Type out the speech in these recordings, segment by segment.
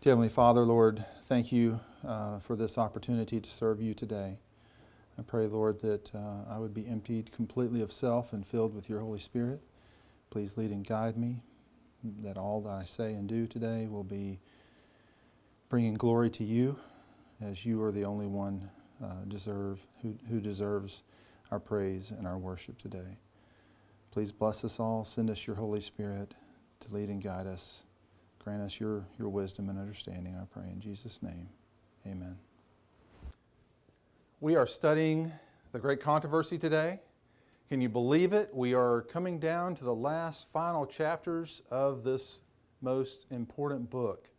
Dear Heavenly Father, Lord, thank you uh, for this opportunity to serve you today. I pray, Lord, that uh, I would be emptied completely of self and filled with your Holy Spirit. Please lead and guide me, that all that I say and do today will be bringing glory to you, as you are the only one uh, deserve, who, who deserves our praise and our worship today. Please bless us all. Send us your Holy Spirit to lead and guide us. Grant us your, your wisdom and understanding, I pray. In Jesus' name, amen. We are studying the great controversy today. Can you believe it? We are coming down to the last final chapters of this most important book.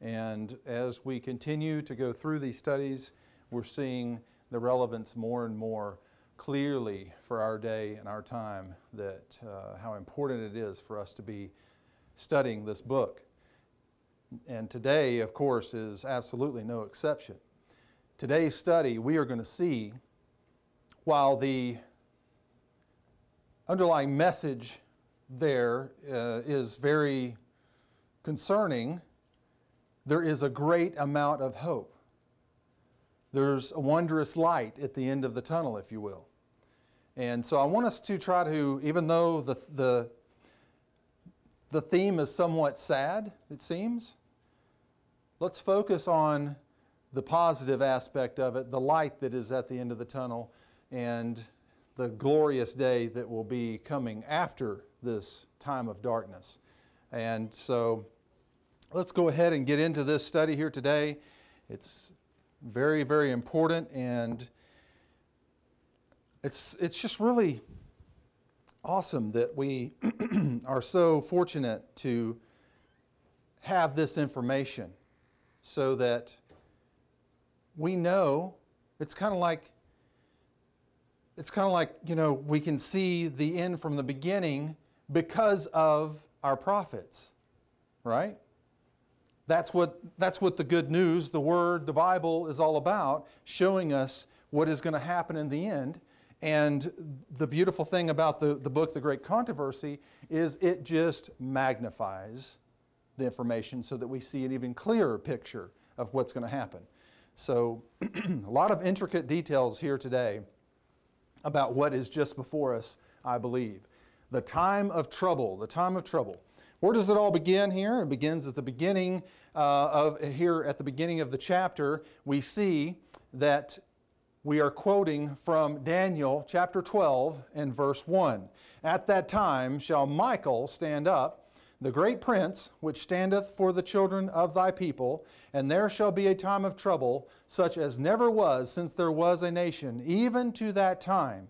And as we continue to go through these studies, we're seeing the relevance more and more clearly for our day and our time that uh, how important it is for us to be studying this book. And today, of course, is absolutely no exception. Today's study, we are going to see while the underlying message there uh, is very concerning, there is a great amount of hope. There's a wondrous light at the end of the tunnel, if you will. And so I want us to try to, even though the, the, the theme is somewhat sad, it seems, let's focus on the positive aspect of it, the light that is at the end of the tunnel, and the glorious day that will be coming after this time of darkness. And so let's go ahead and get into this study here today. It's very, very important, and it's, it's just really awesome that we are so fortunate to have this information so that we know it's kind of like it's kind of like you know we can see the end from the beginning because of our prophets right? That's what that's what the good news the word the bible is all about showing us what is going to happen in the end. And the beautiful thing about the, the book the great controversy is it just magnifies the information so that we see an even clearer picture of what's going to happen so, a lot of intricate details here today about what is just before us, I believe. The time of trouble, the time of trouble. Where does it all begin here? It begins at the beginning uh, of here at the beginning of the chapter. We see that we are quoting from Daniel chapter 12 and verse 1. At that time shall Michael stand up the great prince, which standeth for the children of thy people, and there shall be a time of trouble, such as never was since there was a nation, even to that time.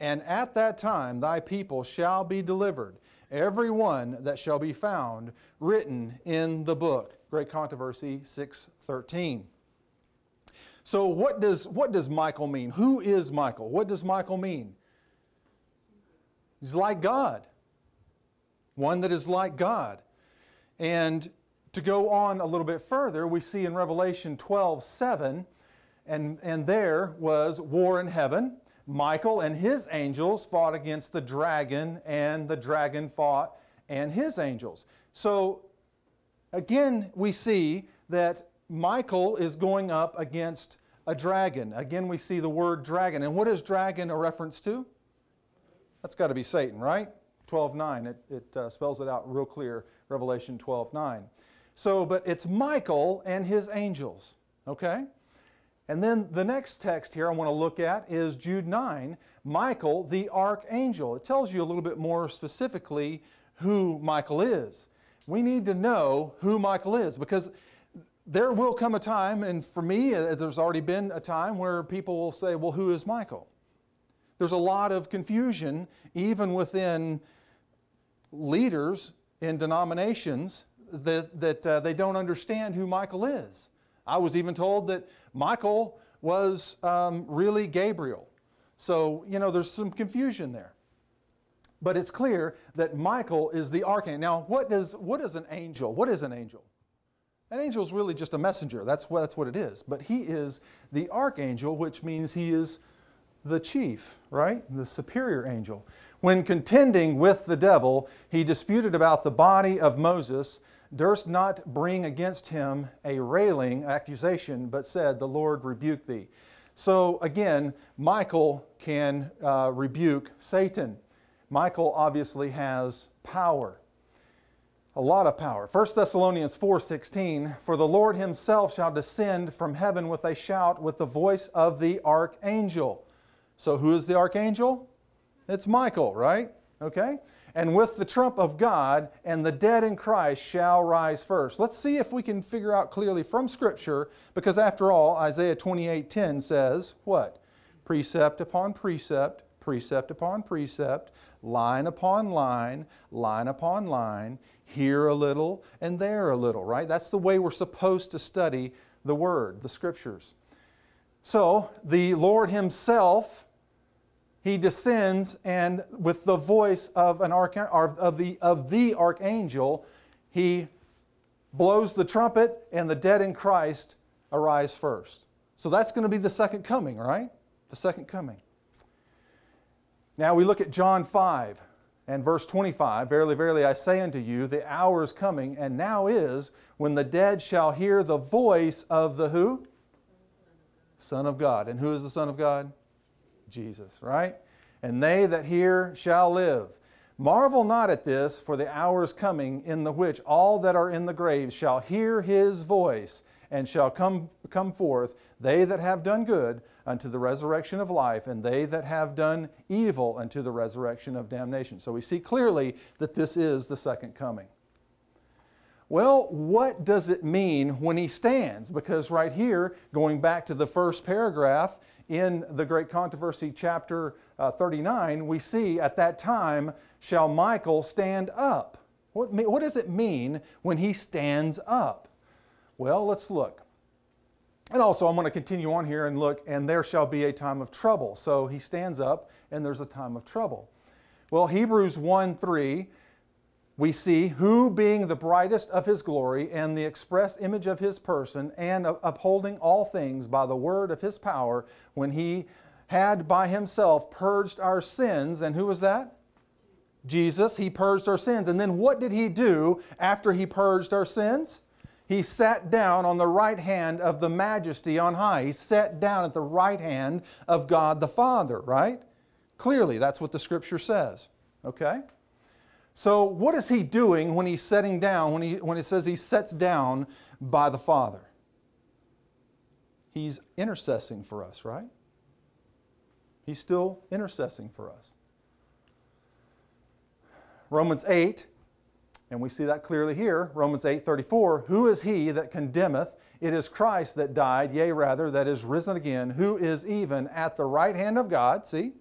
And at that time thy people shall be delivered, every one that shall be found written in the book. Great Controversy 613. So what does, what does Michael mean? Who is Michael? What does Michael mean? He's like God one that is like God. And to go on a little bit further, we see in Revelation 12 7, and, and there was war in heaven. Michael and his angels fought against the dragon, and the dragon fought and his angels. So again, we see that Michael is going up against a dragon. Again, we see the word dragon. And what is dragon a reference to? That's got to be Satan, right? 12.9. It, it uh, spells it out real clear, Revelation 12.9. So, but it's Michael and his angels, okay? And then the next text here I want to look at is Jude 9, Michael the archangel. It tells you a little bit more specifically who Michael is. We need to know who Michael is because there will come a time, and for me, uh, there's already been a time where people will say, Well, who is Michael? There's a lot of confusion, even within leaders in denominations that, that uh, they don't understand who Michael is. I was even told that Michael was um, really Gabriel. So, you know, there's some confusion there. But it's clear that Michael is the archangel. Now, what, does, what is an angel? What is an angel? An angel is really just a messenger. That's what, that's what it is. But he is the archangel, which means he is the chief, right? The superior angel. When contending with the devil, he disputed about the body of Moses, durst not bring against him a railing accusation, but said, The Lord rebuke thee. So again, Michael can uh, rebuke Satan. Michael obviously has power a lot of power. 1 Thessalonians 4:16 For the Lord himself shall descend from heaven with a shout with the voice of the archangel. So who is the archangel? It's Michael, right? Okay? And with the trump of God and the dead in Christ shall rise first. Let's see if we can figure out clearly from scripture because after all Isaiah 28:10 says what? Precept upon precept, precept upon precept, line upon line, line upon line, here a little and there a little, right? That's the way we're supposed to study the Word, the Scriptures. So the Lord Himself, He descends and with the voice of, an arch- of, the, of the archangel, He blows the trumpet and the dead in Christ arise first. So that's going to be the second coming, right? The second coming. Now we look at John 5 and verse 25 Verily, verily, I say unto you, the hour is coming, and now is, when the dead shall hear the voice of the who? Son of God. And who is the Son of God? Jesus, right? And they that hear shall live. Marvel not at this, for the hour is coming in the which all that are in the graves shall hear his voice and shall come, come forth, they that have done good unto the resurrection of life, and they that have done evil unto the resurrection of damnation. So we see clearly that this is the second coming. Well, what does it mean when he stands? Because right here, going back to the first paragraph in the Great Controversy, chapter uh, 39, we see at that time, shall Michael stand up? What, what does it mean when he stands up? Well, let's look. And also, I'm going to continue on here and look, and there shall be a time of trouble. So he stands up, and there's a time of trouble. Well, Hebrews 1 3, we see who being the brightest of his glory and the express image of his person, and upholding all things by the word of his power, when he had by himself purged our sins. And who was that? Jesus. He purged our sins. And then what did he do after he purged our sins? he sat down on the right hand of the majesty on high. He sat down at the right hand of God the Father, right? Clearly, that's what the scripture says. Okay? So, what is he doing when he's setting down, when, he, when it says he sets down by the Father? He's intercessing for us, right? He's still intercessing for us. Romans 8 and we see that clearly here, Romans 8:34, who is he that condemneth? It is Christ that died, yea rather that is risen again, who is even at the right hand of God, see?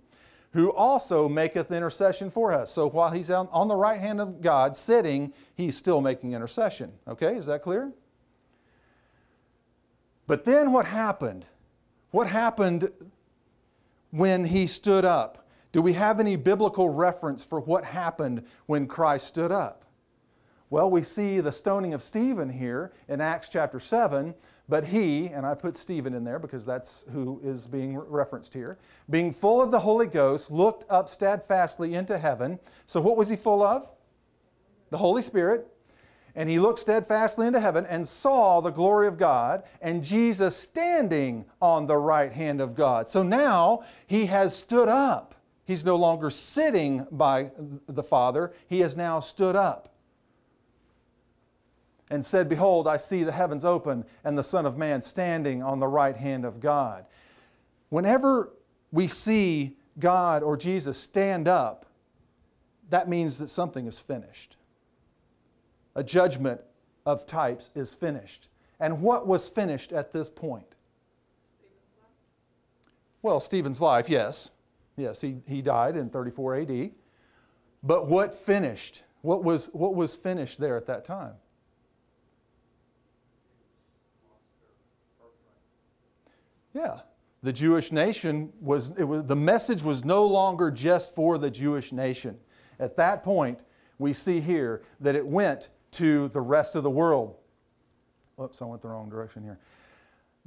Who also maketh intercession for us. So while he's on, the right hand of God sitting, he's still making intercession. Okay, is that clear? But then what happened? What happened when he stood up? Do we have any biblical reference for what happened when Christ stood up? Well, we see the stoning of Stephen here in Acts chapter 7, but he, and I put Stephen in there because that's who is being referenced here, being full of the Holy Ghost, looked up steadfastly into heaven. So, what was he full of? The Holy Spirit. And he looked steadfastly into heaven and saw the glory of God and Jesus standing on the right hand of God. So now he has stood up. He's no longer sitting by the Father, he has now stood up and said, Behold, I see the heavens open and the Son of Man standing on the right hand of God. Whenever we see God or Jesus stand up, that means that something is finished. A judgment of types is finished. And what was finished at this point? Well, Stephen's life, yes. Yes, he, he died in 34 AD. But what finished? What was, what was finished there at that time? Yeah. The Jewish nation was, it was, the message was no longer just for the Jewish nation. At that point, we see here that it went to the rest of the world. Oops, I went the wrong direction here.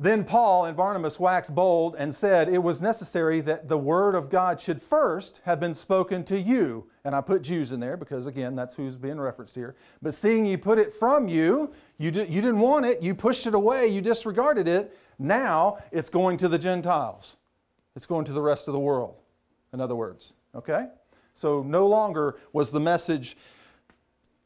Then Paul and Barnabas waxed bold and said, It was necessary that the word of God should first have been spoken to you. And I put Jews in there because, again, that's who's being referenced here. But seeing you put it from you, you, di- you didn't want it, you pushed it away, you disregarded it. Now it's going to the Gentiles, it's going to the rest of the world, in other words. Okay? So no longer was the message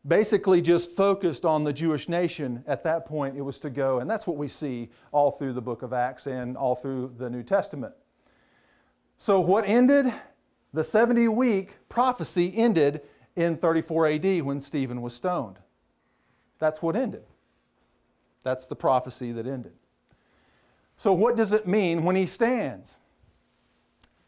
basically just focused on the Jewish nation at that point, it was to go. And that's what we see all through the book of Acts and all through the New Testament. So, what ended? The 70 week prophecy ended in 34 AD when Stephen was stoned. That's what ended. That's the prophecy that ended. So, what does it mean when he stands?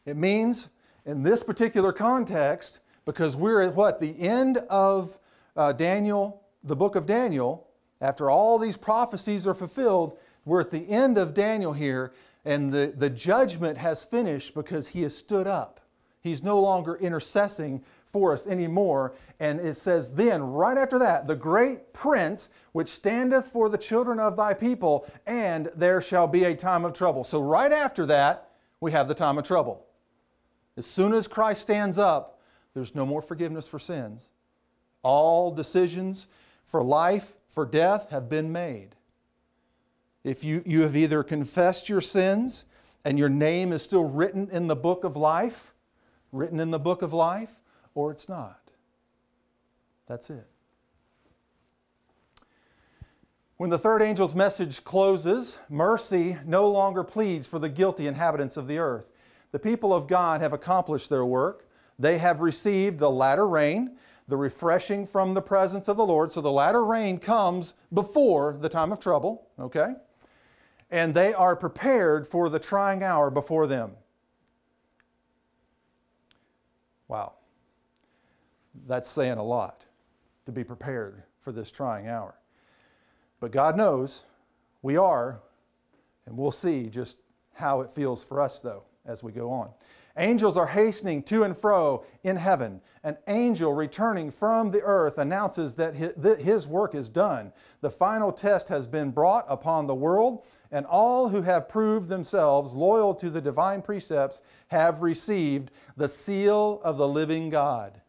It means, in this particular context, because we're at what? The end of uh, Daniel, the book of Daniel, after all these prophecies are fulfilled, we're at the end of Daniel here, and the, the judgment has finished because he has stood up. He's no longer intercessing for us anymore. And it says, then, right after that, the great prince which standeth for the children of thy people, and there shall be a time of trouble. So, right after that, we have the time of trouble. As soon as Christ stands up, there's no more forgiveness for sins. All decisions for life, for death have been made. If you, you have either confessed your sins and your name is still written in the book of life, written in the book of life, or it's not. That's it. When the third angel's message closes, mercy no longer pleads for the guilty inhabitants of the earth. The people of God have accomplished their work. They have received the latter rain the refreshing from the presence of the Lord. So the latter rain comes before the time of trouble, okay? And they are prepared for the trying hour before them. Wow. That's saying a lot to be prepared for this trying hour. But God knows we are, and we'll see just how it feels for us, though, as we go on. Angels are hastening to and fro in heaven. An angel returning from the earth announces that his work is done. The final test has been brought upon the world, and all who have proved themselves loyal to the divine precepts have received the seal of the living God.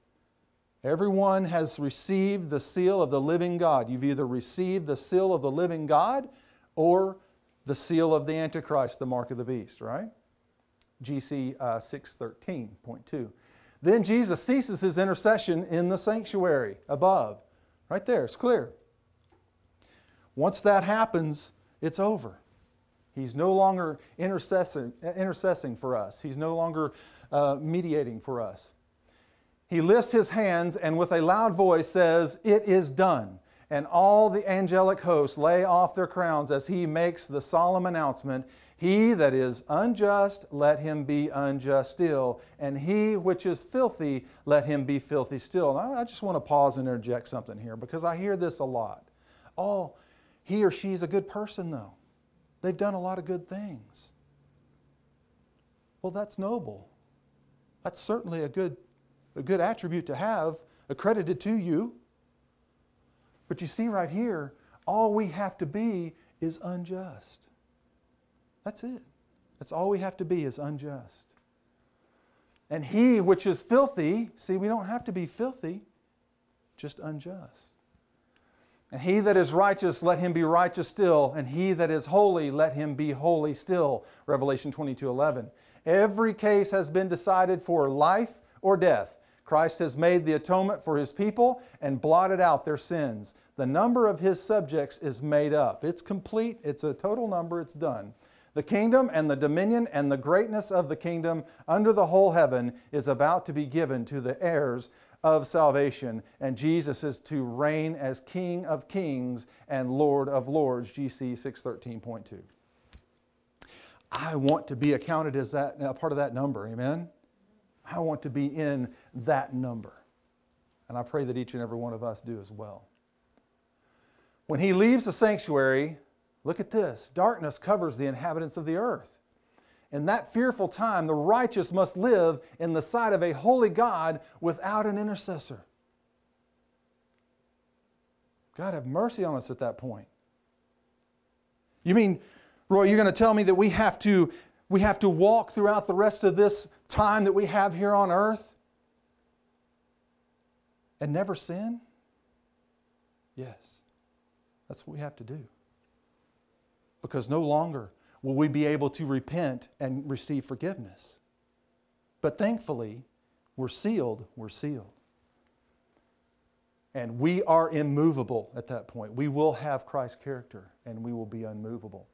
Everyone has received the seal of the living God. You've either received the seal of the living God or the seal of the Antichrist, the mark of the beast, right? GC uh, 613.2. Then Jesus ceases his intercession in the sanctuary above. Right there, it's clear. Once that happens, it's over. He's no longer intercessing, intercessing for us, he's no longer uh, mediating for us. He lifts his hands and with a loud voice says, It is done. And all the angelic hosts lay off their crowns as he makes the solemn announcement he that is unjust, let him be unjust still, and he which is filthy, let him be filthy still. Now, I just want to pause and interject something here because I hear this a lot. Oh, he or she's a good person, though. They've done a lot of good things. Well, that's noble. That's certainly a good, a good attribute to have accredited to you. But you see, right here, all we have to be is unjust. That's it. That's all we have to be is unjust. And he which is filthy, see, we don't have to be filthy, just unjust. And he that is righteous, let him be righteous still. And he that is holy, let him be holy still. Revelation 22 11. Every case has been decided for life or death. Christ has made the atonement for his people and blotted out their sins. The number of his subjects is made up. It's complete, it's a total number, it's done. The kingdom and the dominion and the greatness of the kingdom under the whole heaven is about to be given to the heirs of salvation, and Jesus is to reign as King of kings and Lord of lords. GC 613.2. I want to be accounted as that a part of that number. Amen. I want to be in that number. And I pray that each and every one of us do as well. When he leaves the sanctuary, Look at this darkness covers the inhabitants of the earth. In that fearful time, the righteous must live in the sight of a holy God without an intercessor. God have mercy on us at that point. You mean Roy, you're going to tell me that we have to we have to walk throughout the rest of this time that we have here on earth and never sin? Yes. That's what we have to do. Because no longer will we be able to repent and receive forgiveness. But thankfully, we're sealed, we're sealed. And we are immovable at that point. We will have Christ's character and we will be unmovable.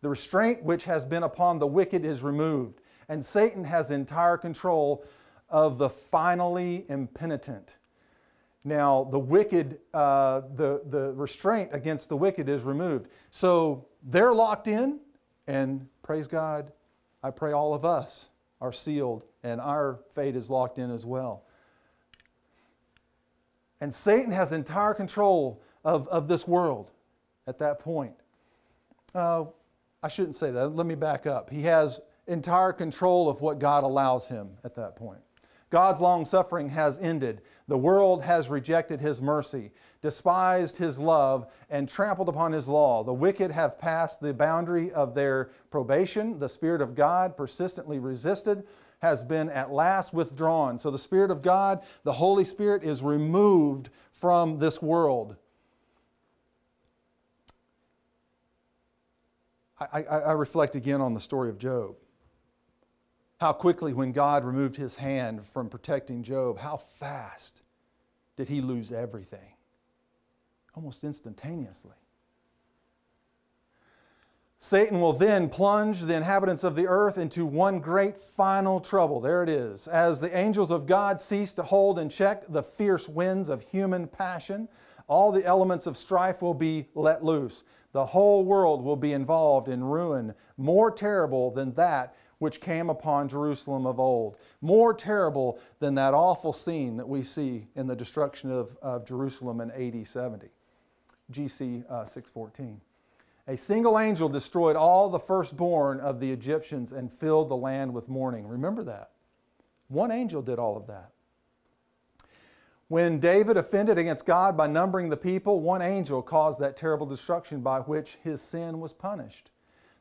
The restraint which has been upon the wicked is removed, and Satan has entire control of the finally impenitent. Now, the wicked, uh, the, the restraint against the wicked is removed. So they're locked in, and praise God, I pray all of us are sealed and our fate is locked in as well. And Satan has entire control of, of this world at that point. Uh, I shouldn't say that. Let me back up. He has entire control of what God allows him at that point. God's long suffering has ended. The world has rejected his mercy, despised his love, and trampled upon his law. The wicked have passed the boundary of their probation. The Spirit of God, persistently resisted, has been at last withdrawn. So the Spirit of God, the Holy Spirit, is removed from this world. I, I, I reflect again on the story of Job. How quickly, when God removed his hand from protecting Job, how fast did he lose everything? Almost instantaneously. Satan will then plunge the inhabitants of the earth into one great final trouble. There it is. As the angels of God cease to hold and check the fierce winds of human passion, all the elements of strife will be let loose. The whole world will be involved in ruin more terrible than that which came upon Jerusalem of old, more terrible than that awful scene that we see in the destruction of, of Jerusalem in AD 70, GC uh, 614. A single angel destroyed all the firstborn of the Egyptians and filled the land with mourning. Remember that. One angel did all of that. When David offended against God by numbering the people, one angel caused that terrible destruction by which his sin was punished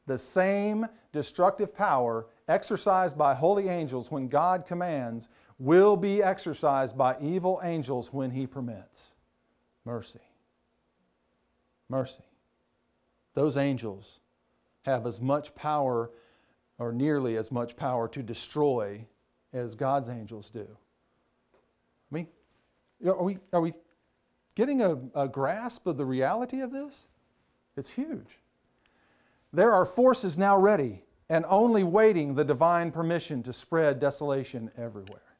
the same destructive power exercised by holy angels when God commands will be exercised by evil angels when He permits. Mercy. Mercy. Those angels have as much power, or nearly as much power, to destroy as God's angels do. I mean, are we, are we getting a, a grasp of the reality of this? It's huge. There are forces now ready and only waiting the divine permission to spread desolation everywhere.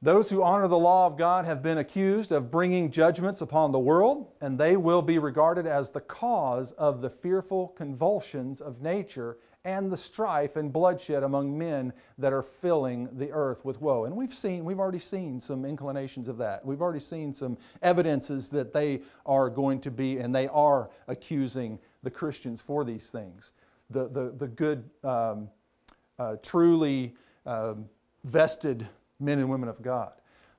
Those who honor the law of God have been accused of bringing judgments upon the world, and they will be regarded as the cause of the fearful convulsions of nature and the strife and bloodshed among men that are filling the earth with woe. And we've seen, we've already seen some inclinations of that. We've already seen some evidences that they are going to be, and they are accusing the Christians for these things. The, the, the good, um, uh, truly um, vested men and women of God.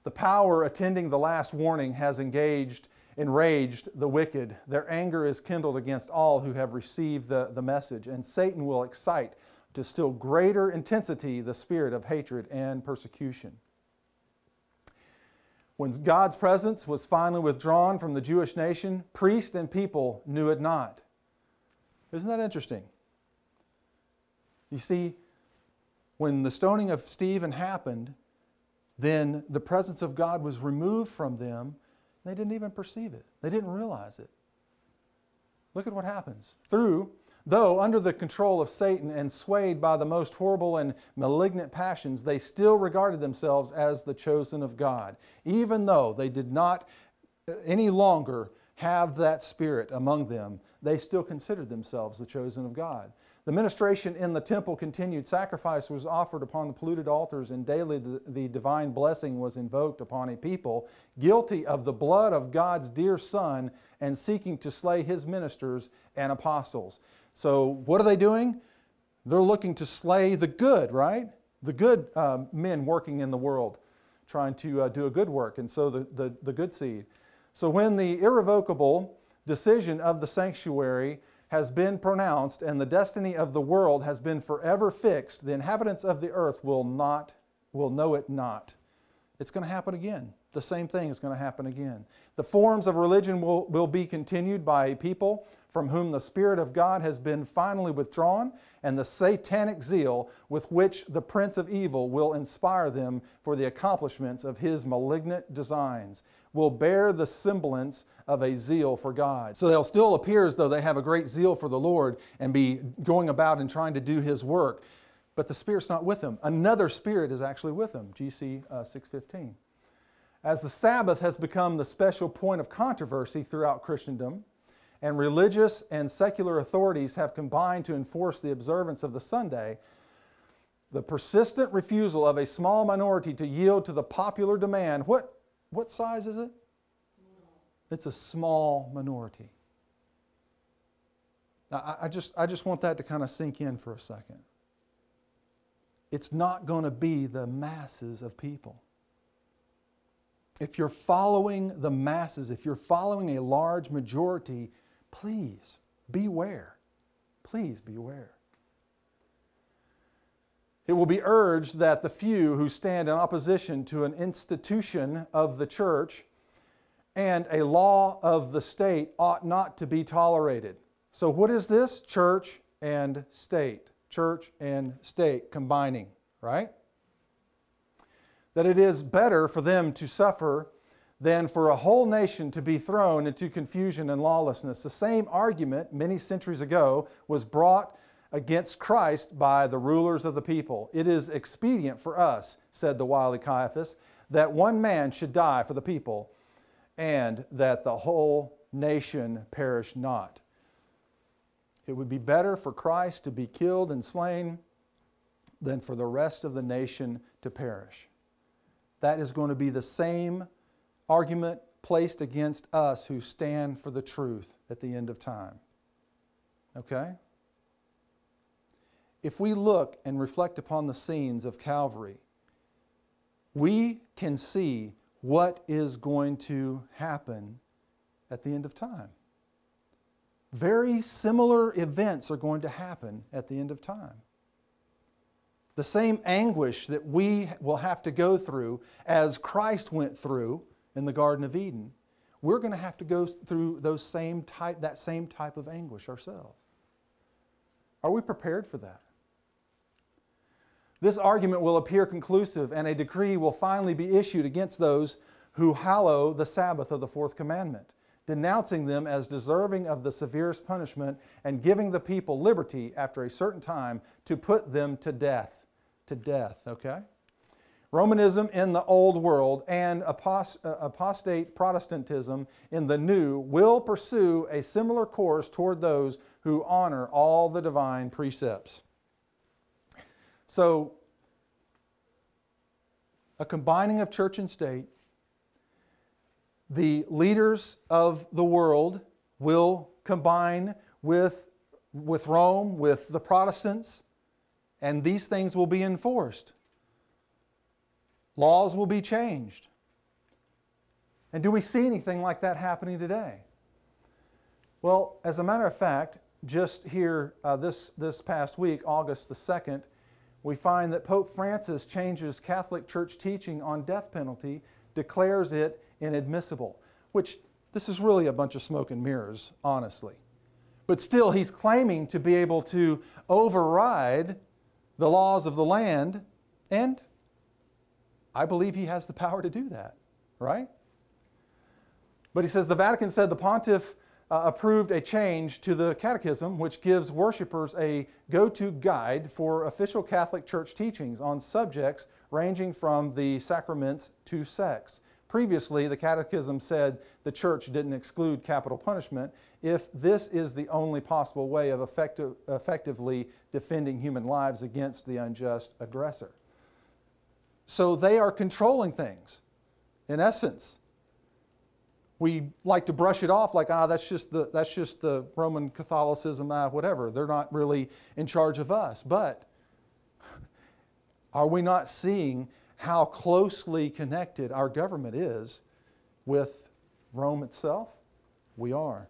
The power attending the last warning has engaged, enraged the wicked. Their anger is kindled against all who have received the, the message, and Satan will excite to still greater intensity the spirit of hatred and persecution. When God's presence was finally withdrawn from the Jewish nation, priest and people knew it not. Isn't that interesting? You see, when the stoning of Stephen happened, then the presence of God was removed from them. They didn't even perceive it, they didn't realize it. Look at what happens. Through, though under the control of Satan and swayed by the most horrible and malignant passions, they still regarded themselves as the chosen of God, even though they did not uh, any longer have that spirit among them, they still considered themselves the chosen of God. The ministration in the temple continued. Sacrifice was offered upon the polluted altars, and daily the, the, divine blessing was invoked upon a people guilty of the blood of God's dear Son and seeking to slay his ministers and apostles. So, what are they doing? They're looking to slay the good, right? The good uh, men working in the world, trying to uh, do a good work, and so the, the, the good seed. So, when the irrevocable decision of the sanctuary has been pronounced and the destiny of the world has been forever fixed, the inhabitants of the earth will not will know it not. It's going to happen again. The same thing is going to happen again. The forms of religion will, will be continued by people from whom the Spirit of God has been finally withdrawn, and the satanic zeal with which the Prince of Evil will inspire them for the accomplishments of his malignant designs will bear the semblance of a zeal for God. So they'll still appear as though they have a great zeal for the Lord and be going about and trying to do His work. But the Spirit's not with them. Another Spirit is actually with them, GC uh, 615. As the Sabbath has become the special point of controversy throughout Christendom, and religious and secular authorities have combined to enforce the observance of the Sunday, the persistent refusal of a small minority to yield to the popular demand, what what size is it? It's a small minority. Now, I just, I just want that to kind of sink in for a second. It's not going to be the masses of people. If you're following the masses, if you're following a large majority, please beware. Please beware. It will be urged that the few who stand in opposition to an institution of the church and a law of the state ought not to be tolerated. So, what is this? Church and state. Church and state combining, right? That it is better for them to suffer than for a whole nation to be thrown into confusion and lawlessness. The same argument many centuries ago was brought against Christ by the rulers of the people. It is expedient for us, said the wily Caiaphas, that one man should die for the people, and that the whole nation perish not. It would be better for Christ to be killed and slain than for the rest of the nation to perish. That is going to be the same argument placed against us who stand for the truth at the end of time. Okay? If we look and reflect upon the scenes of Calvary, we can see what is going to happen at the end of time. Very similar events are going to happen at the end of time. The same anguish that we will have to go through as Christ went through in the Garden of Eden, we're going to have to go through those same type, that same type of anguish ourselves. Are we prepared for that? This argument will appear conclusive, and a decree will finally be issued against those who hallow the Sabbath of the fourth commandment, denouncing them as deserving of the severest punishment and giving the people liberty after a certain time to put them to death. To death, okay? Romanism in the old world and uh, apostate Protestantism in the new will pursue a similar course toward those who honor all the divine precepts. So, a combining of church and state, the leaders of the world will combine with, with Rome, with the Protestants, and these things will be enforced. Laws will be changed. And do we see anything like that happening today? Well, as a matter of fact, just here uh, this, this past week, August the 2nd, we find that Pope Francis changes Catholic Church teaching on death penalty, declares it inadmissible, which this is really a bunch of smoke and mirrors, honestly. But still, he's claiming to be able to override the laws of the land, and I believe he has the power to do that, right? But he says the Vatican said the pontiff uh, approved a change to the Catechism, which gives worshipers a go to guide for official Catholic Church teachings on subjects ranging from the sacraments to sex. Previously, the Catechism said the Church didn't exclude capital punishment if this is the only possible way of effective, effectively defending human lives against the unjust aggressor. So they are controlling things, in essence we like to brush it off like, ah, that's just the, that's just the Roman Catholicism, ah, whatever. They're not really in charge of us. But are we not seeing how closely connected our government is with Rome itself? We are.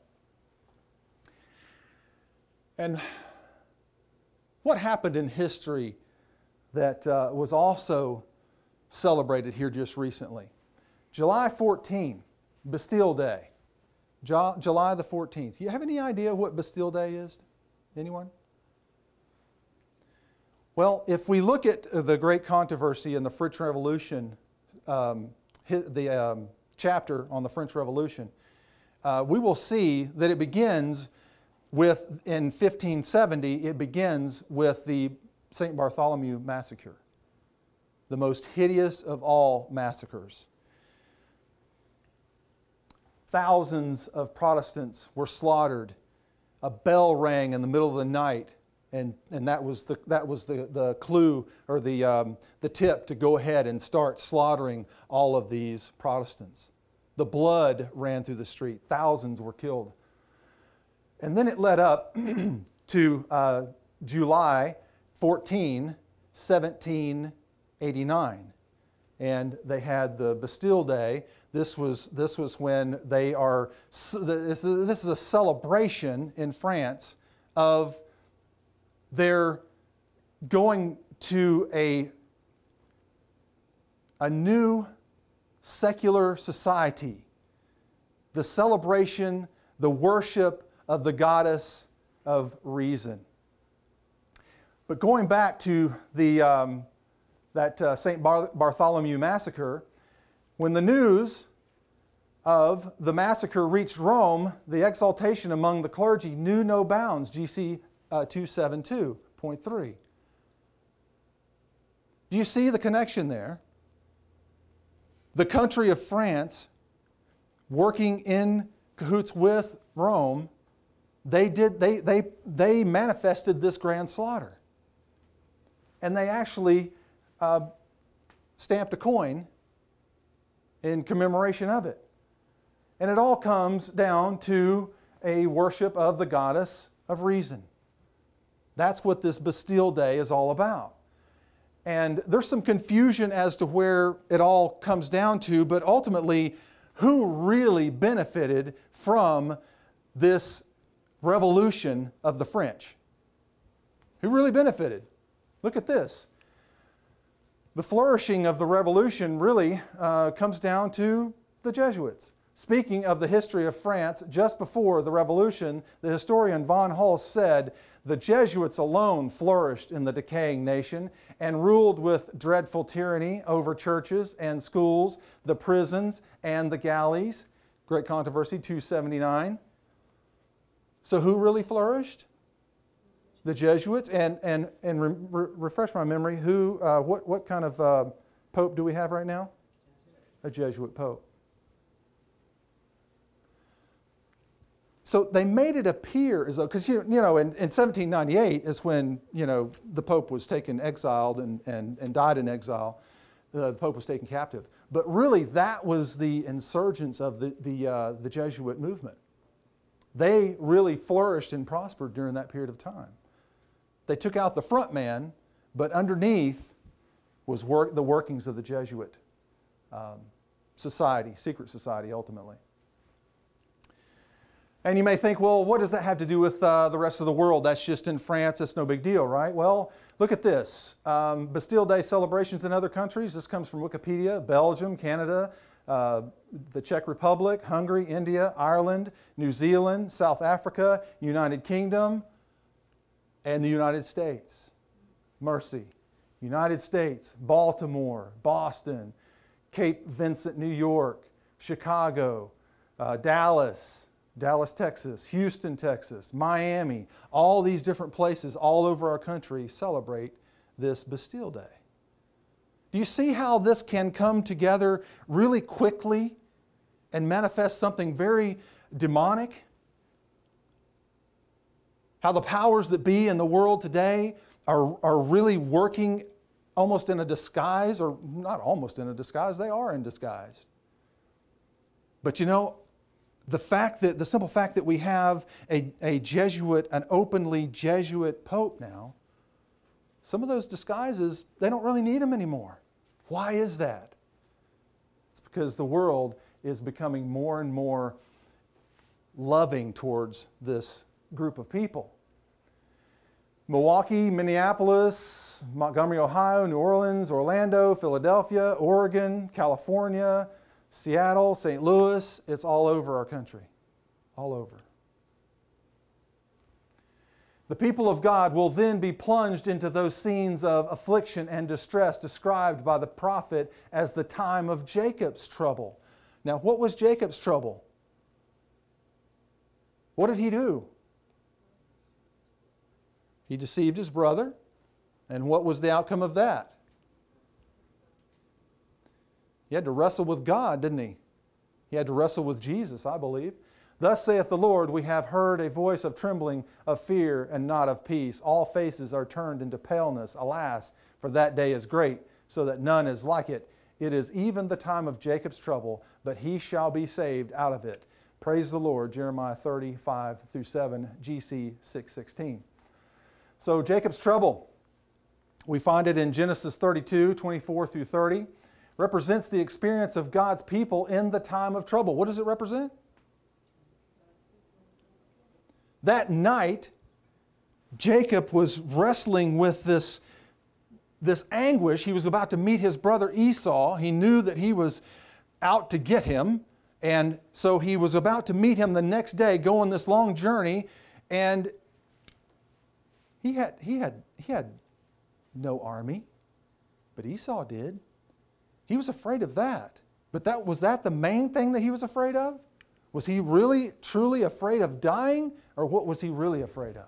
And what happened in history that uh, was also celebrated here just recently? July 14, Bastille Day. July the 14th. You have any idea what Bastille Day is? Anyone? Well, if we look at the great controversy in the French Revolution, um, the um, chapter on the French Revolution, uh, we will see that it begins with, in 1570, it begins with the St. Bartholomew Massacre, the most hideous of all massacres. Thousands of Protestants were slaughtered. A bell rang in the middle of the night, and, and that was, the, that was the, the clue or the, um, the tip to go ahead and start slaughtering all of these Protestants. The blood ran through the street, thousands were killed. And then it led up to uh, July 14, 1789. And they had the Bastille Day. This was, this was when they are, this is, a celebration in France of their going to a, a new secular society. The celebration, the worship of the goddess of reason. But going back to the, um, that uh, St. Bar- Bartholomew massacre, when the news of the massacre reached Rome, the exultation among the clergy knew no bounds. GC uh, 272.3. Do you see the connection there? The country of France, working in cahoots with Rome, they, did, they, they, they manifested this grand slaughter. And they actually uh, stamped a coin in commemoration of it. And it all comes down to a worship of the goddess of reason. That's what this Bastille Day is all about. And there's some confusion as to where it all comes down to, but ultimately, who really benefited from this revolution of the French. Who really benefited? Look at this. The flourishing of the revolution really uh, comes down to the Jesuits. Speaking of the history of France, just before the revolution, the historian von Holst said, The Jesuits alone flourished in the decaying nation and ruled with dreadful tyranny over churches and schools, the prisons, and the galleys. Great Controversy 279. So, who really flourished? The Jesuits. And, and, and re- refresh my memory, who, uh, what, what kind of uh, pope do we have right now? A Jesuit pope. So they made it appear as though, because you, you know, in, in 1798 is when you know the Pope was taken exiled and, and, and died in exile. Uh, the Pope was taken captive. But really, that was the insurgence of the, the, uh, the Jesuit movement. They really flourished and prospered during that period of time. They took out the front man, but underneath was work, the workings of the Jesuit um, society, secret society, ultimately. And you may think, well, what does that have to do with uh, the rest of the world? That's just in France, it's no big deal, right? Well, look at this um, Bastille Day celebrations in other countries. This comes from Wikipedia Belgium, Canada, uh, the Czech Republic, Hungary, India, Ireland, New Zealand, South Africa, United Kingdom, and the United States. Mercy. United States, Baltimore, Boston, Cape Vincent, New York, Chicago, uh, Dallas, Dallas, Texas, Houston, Texas, Miami, all these different places all over our country celebrate this Bastille Day. Do you see how this can come together really quickly and manifest something very demonic? How the powers that be in the world today are, are really working almost in a disguise, or not almost in a disguise, they are in disguise. But you know, the fact that the simple fact that we have a, a Jesuit, an openly Jesuit Pope now, some of those disguises, they don't really need them anymore. Why is that? It's because the world is becoming more and more loving towards this group of people. Milwaukee, Minneapolis, Montgomery, Ohio, New Orleans, Orlando, Philadelphia, Oregon, California, Seattle, St. Louis. It's all over our country. All over. The people of God will then be plunged into those scenes of affliction and distress described by the prophet as the time of Jacob's trouble. Now, what was Jacob's trouble? What did he do? He deceived his brother. And what was the outcome of that? He had to wrestle with God, didn't he? He had to wrestle with Jesus, I believe. Thus saith the Lord, we have heard a voice of trembling, of fear, and not of peace. All faces are turned into paleness. Alas, for that day is great, so that none is like it. It is even the time of Jacob's trouble, but he shall be saved out of it. Praise the Lord. Jeremiah 35 through 7, GC 616. So, Jacob's trouble, we find it in Genesis 32, 24 through 30, represents the experience of God's people in the time of trouble. What does it represent? That night, Jacob was wrestling with this, this anguish. He was about to meet his brother Esau. He knew that he was out to get him. And so he was about to meet him the next day, go on this long journey. And he had, he had, he had no army, but Esau did. He was afraid of that. But that, was that the main thing that he was afraid of? Was he really, truly afraid of dying, or what was he really afraid of?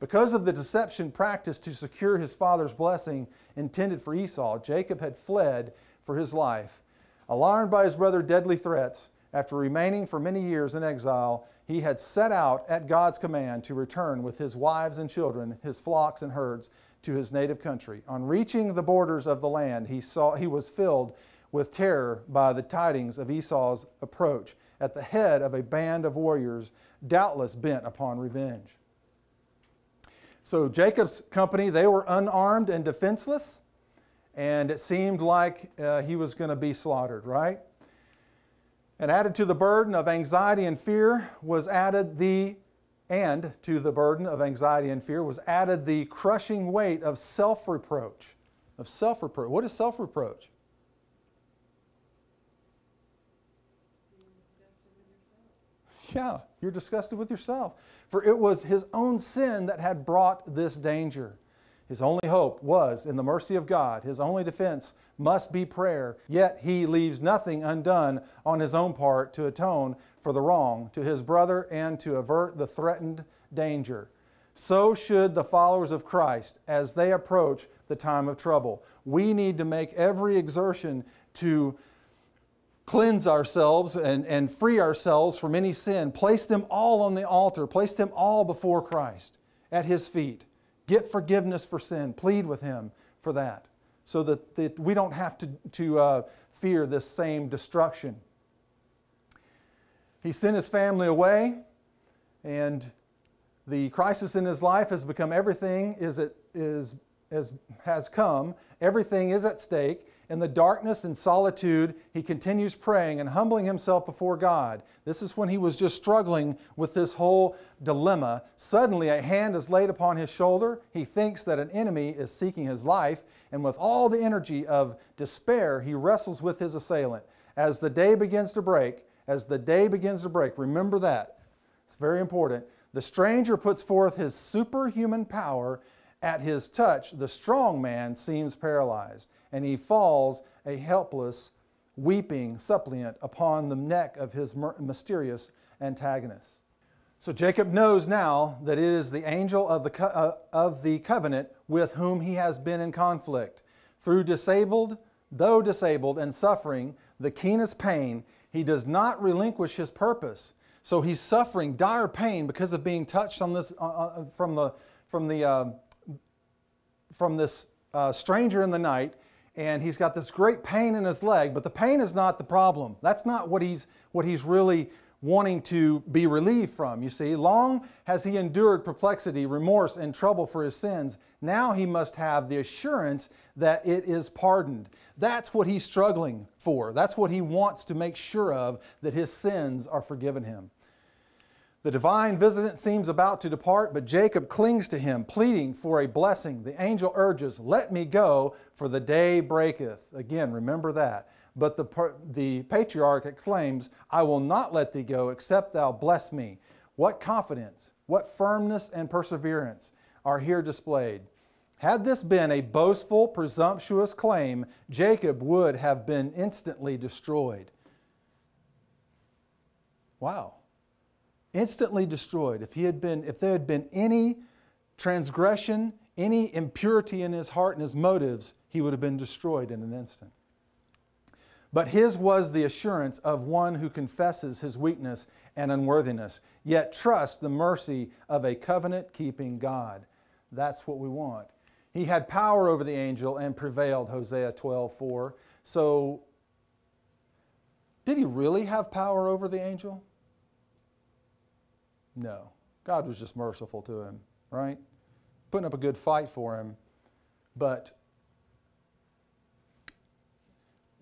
Because of the deception practiced to secure his father's blessing intended for Esau, Jacob had fled for his life. Alarmed by his brother's deadly threats, after remaining for many years in exile, he had set out at God's command to return with his wives and children, his flocks and herds, to his native country. On reaching the borders of the land, he, saw, he was filled with terror by the tidings of Esau's approach at the head of a band of warriors, doubtless bent upon revenge. So Jacob's company, they were unarmed and defenseless, and it seemed like uh, he was going to be slaughtered, right? And added to the burden of anxiety and fear was added the and to the burden of anxiety and fear was added the crushing weight of self-reproach. Of self-reproach. What is self-reproach? Yeah, you're disgusted with yourself. For it was his own sin that had brought this danger. His only hope was in the mercy of God. His only defense must be prayer. Yet he leaves nothing undone on his own part to atone for the wrong to his brother and to avert the threatened danger. So should the followers of Christ as they approach the time of trouble. We need to make every exertion to cleanse ourselves and, and free ourselves from any sin. Place them all on the altar, place them all before Christ at his feet. Get forgiveness for sin. Plead with Him for that so that, that we don't have to, to uh, fear this same destruction. He sent his family away, and the crisis in his life has become everything is, it, is, is, has come, everything is at stake, in the darkness and solitude, he continues praying and humbling himself before God. This is when he was just struggling with this whole dilemma. Suddenly, a hand is laid upon his shoulder. He thinks that an enemy is seeking his life, and with all the energy of despair, he wrestles with his assailant. As the day begins to break, as the day begins to break, remember that. It's very important. The stranger puts forth his superhuman power. At his touch, the strong man seems paralyzed and he falls a helpless, weeping suppliant upon the neck of his mysterious antagonist. So Jacob knows now that it is the angel of the, uh, of the covenant with whom he has been in conflict. Through disabled, though disabled and suffering the keenest pain, he does not relinquish his purpose. So he's suffering dire pain because of being touched on this, uh, uh from, the, from, the, uh, from this uh, stranger in the night and he's got this great pain in his leg, but the pain is not the problem. That's not what he's, what he's really wanting to be relieved from. You see, long has he endured perplexity, remorse, and trouble for his sins. Now he must have the assurance that it is pardoned. That's what he's struggling for. That's what he wants to make sure of, that his sins are forgiven him. The divine visitant seems about to depart, but Jacob clings to him, pleading for a blessing. The angel urges, Let me go, for the day breaketh. Again, remember that. But the, the patriarch exclaims, I will not let thee go, except thou bless me. What confidence, what firmness and perseverance are here displayed. Had this been a boastful, presumptuous claim, Jacob would have been instantly destroyed. Wow instantly destroyed. If he had been, if there had been any transgression, any impurity in his heart and his motives, he would have been destroyed in an instant. But his was the assurance of one who confesses his weakness and unworthiness, yet trusts the mercy of a covenant keeping God. That's what we want. He had power over the angel and prevailed, Hosea 12 4. So, did he really have power over the angel? No. God was just merciful to him, right? Putting up a good fight for him. But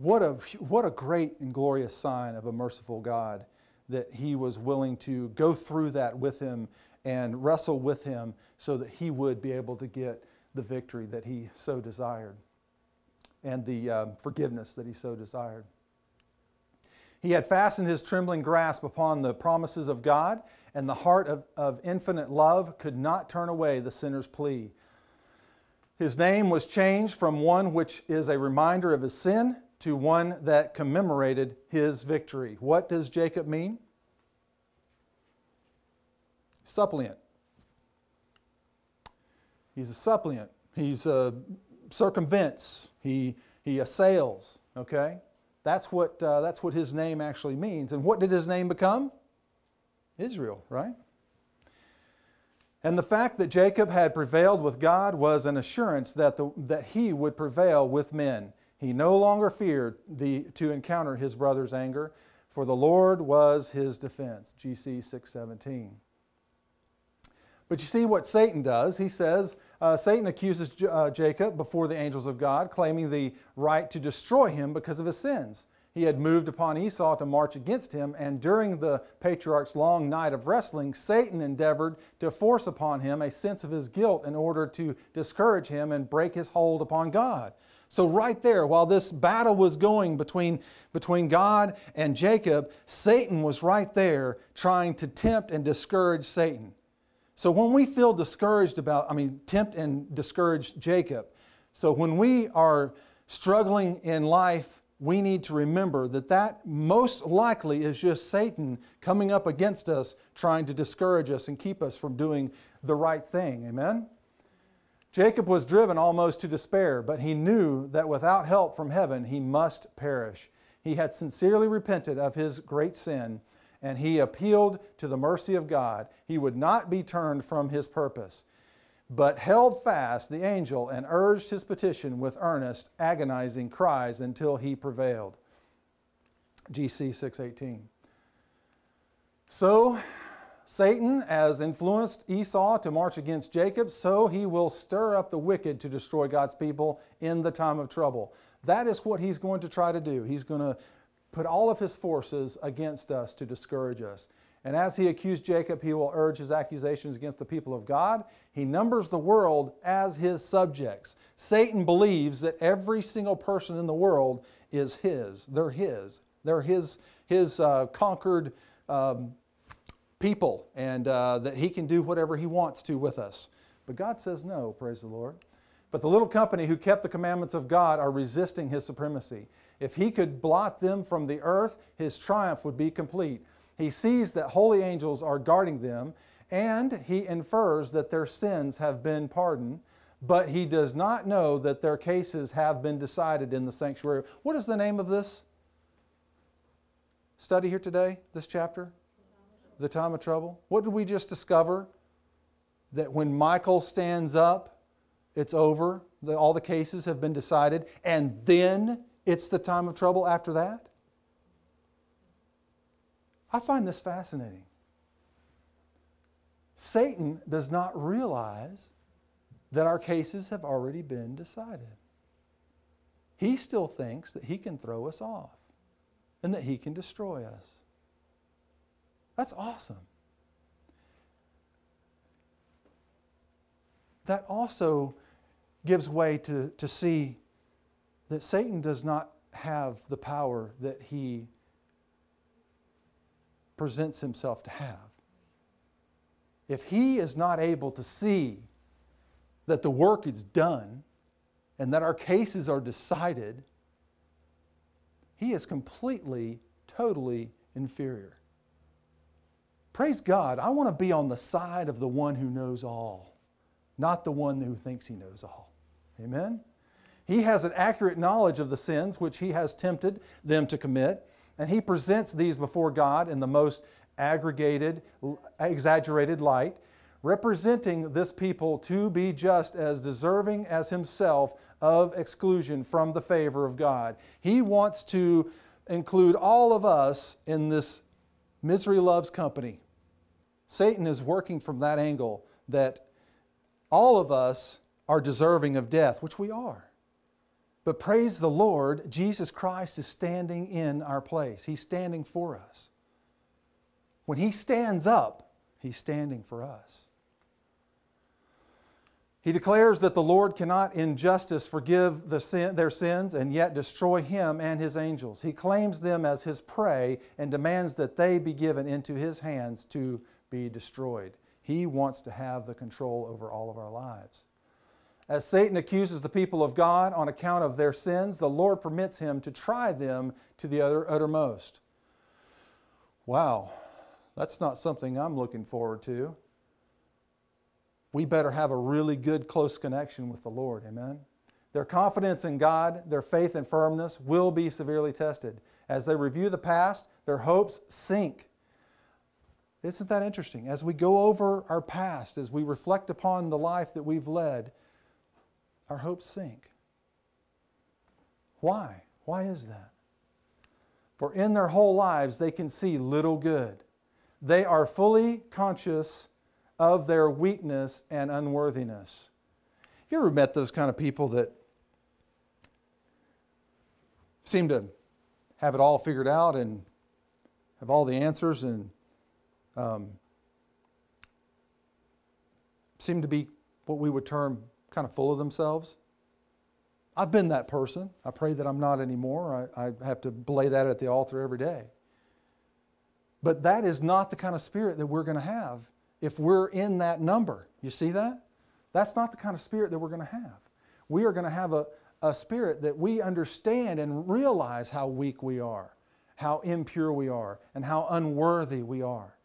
what a, what a great and glorious sign of a merciful God that he was willing to go through that with him and wrestle with him so that he would be able to get the victory that he so desired and the um, forgiveness that he so desired. He had fastened his trembling grasp upon the promises of God, and the heart of, of infinite love could not turn away the sinner's plea. His name was changed from one which is a reminder of his sin to one that commemorated his victory. What does Jacob mean? Suppliant. He's a suppliant. He's a circumvents. He, he assails. Okay? That's what, uh, that's what his name actually means. And what did his name become? Israel, right? And the fact that Jacob had prevailed with God was an assurance that, the, that he would prevail with men. He no longer feared the, to encounter his brother's anger, for the Lord was his defense. GC 617. But you see what Satan does. He says, uh, Satan accuses J- uh, Jacob before the angels of God, claiming the right to destroy him because of his sins he had moved upon Esau to march against him, and during the patriarch's long night of wrestling, Satan endeavored to force upon him a sense of his guilt in order to discourage him and break his hold upon God. So, right there, while this battle was going between, between God and Jacob, Satan was right there trying to tempt and discourage Satan. So, when we feel discouraged about, I mean, tempt and discourage Jacob. So, when we are struggling in life, we need to remember that that most likely is just Satan coming up against us, trying to discourage us and keep us from doing the right thing. Amen? Jacob was driven almost to despair, but he knew that without help from heaven, he must perish. He had sincerely repented of his great sin, and he appealed to the mercy of God. He would not be turned from his purpose but held fast the angel and urged his petition with earnest, agonizing cries until he prevailed. GC 618. So, Satan, as influenced Esau to march against Jacob, so he will stir up the wicked to destroy God's people in the time of trouble. That is what he's going to try to do. He's going to put all of his forces against us to discourage us. And as he accused Jacob, he will urge his accusations against the people of God. He numbers the world as his subjects. Satan believes that every single person in the world is his. They're his. They're his, his uh, conquered um, people, and uh, that he can do whatever he wants to with us. But God says no, praise the Lord. But the little company who kept the commandments of God are resisting his supremacy. If he could blot them from the earth, his triumph would be complete. He sees that holy angels are guarding them, and he infers that their sins have been pardoned, but he does not know that their cases have been decided in the sanctuary. What is the name of this study here today, this chapter? The time of trouble. What did we just discover? That when Michael stands up, it's over, all the cases have been decided, and then it's the time of trouble after that? I find this fascinating. Satan does not realize that our cases have already been decided. He still thinks that he can throw us off and that he can destroy us. That's awesome. That also gives way to, to see that Satan does not have the power that he presents himself to have. If he is not able to see that the work is done and that our cases are decided, he is completely, totally inferior. Praise God. I want to be on the side of the one who knows all, not the one who thinks he knows all. Amen? He has an accurate knowledge of the sins which he has tempted them to commit, and he presents these before God in the most aggregated, exaggerated light, representing this people to be just as deserving as himself of exclusion from the favor of God. He wants to include all of us in this misery loves company. Satan is working from that angle that all of us are deserving of death, which we are. But praise the Lord, Jesus Christ is standing in our place. He's standing for us. When He stands up, He's standing for us. He declares that the Lord cannot in justice forgive the sin, their sins and yet destroy him and his angels. He claims them as his prey and demands that they be given into his hands to be destroyed. He wants to have the control over all of our lives. As Satan accuses the people of God on account of their sins, the Lord permits him to try them to the utter, uttermost. Wow, that's not something I'm looking forward to we better have a really good, close connection with the Lord. Amen? Their confidence in God, their faith and firmness will be severely tested. As they review the past, their hopes sink. Isn't that interesting? As we go over our past, as we reflect upon the life that we've led, our hopes sink. Why? Why is that? For in their whole lives they can see little good. They are fully conscious of their weakness and unworthiness. You ever met those kind of people that seem to have it all figured out and have all the answers and um, seem to be what we would term kind of full of themselves? I've been that person. I pray that I'm not anymore. I, I have to lay that at the altar every day. But that is not the kind of spirit that we're going to have if we're in that number. You see that? That's not the kind of spirit that we're going to have. We are going to have a, a spirit that we understand and realize how weak we are, how impure we are, and how unworthy we are.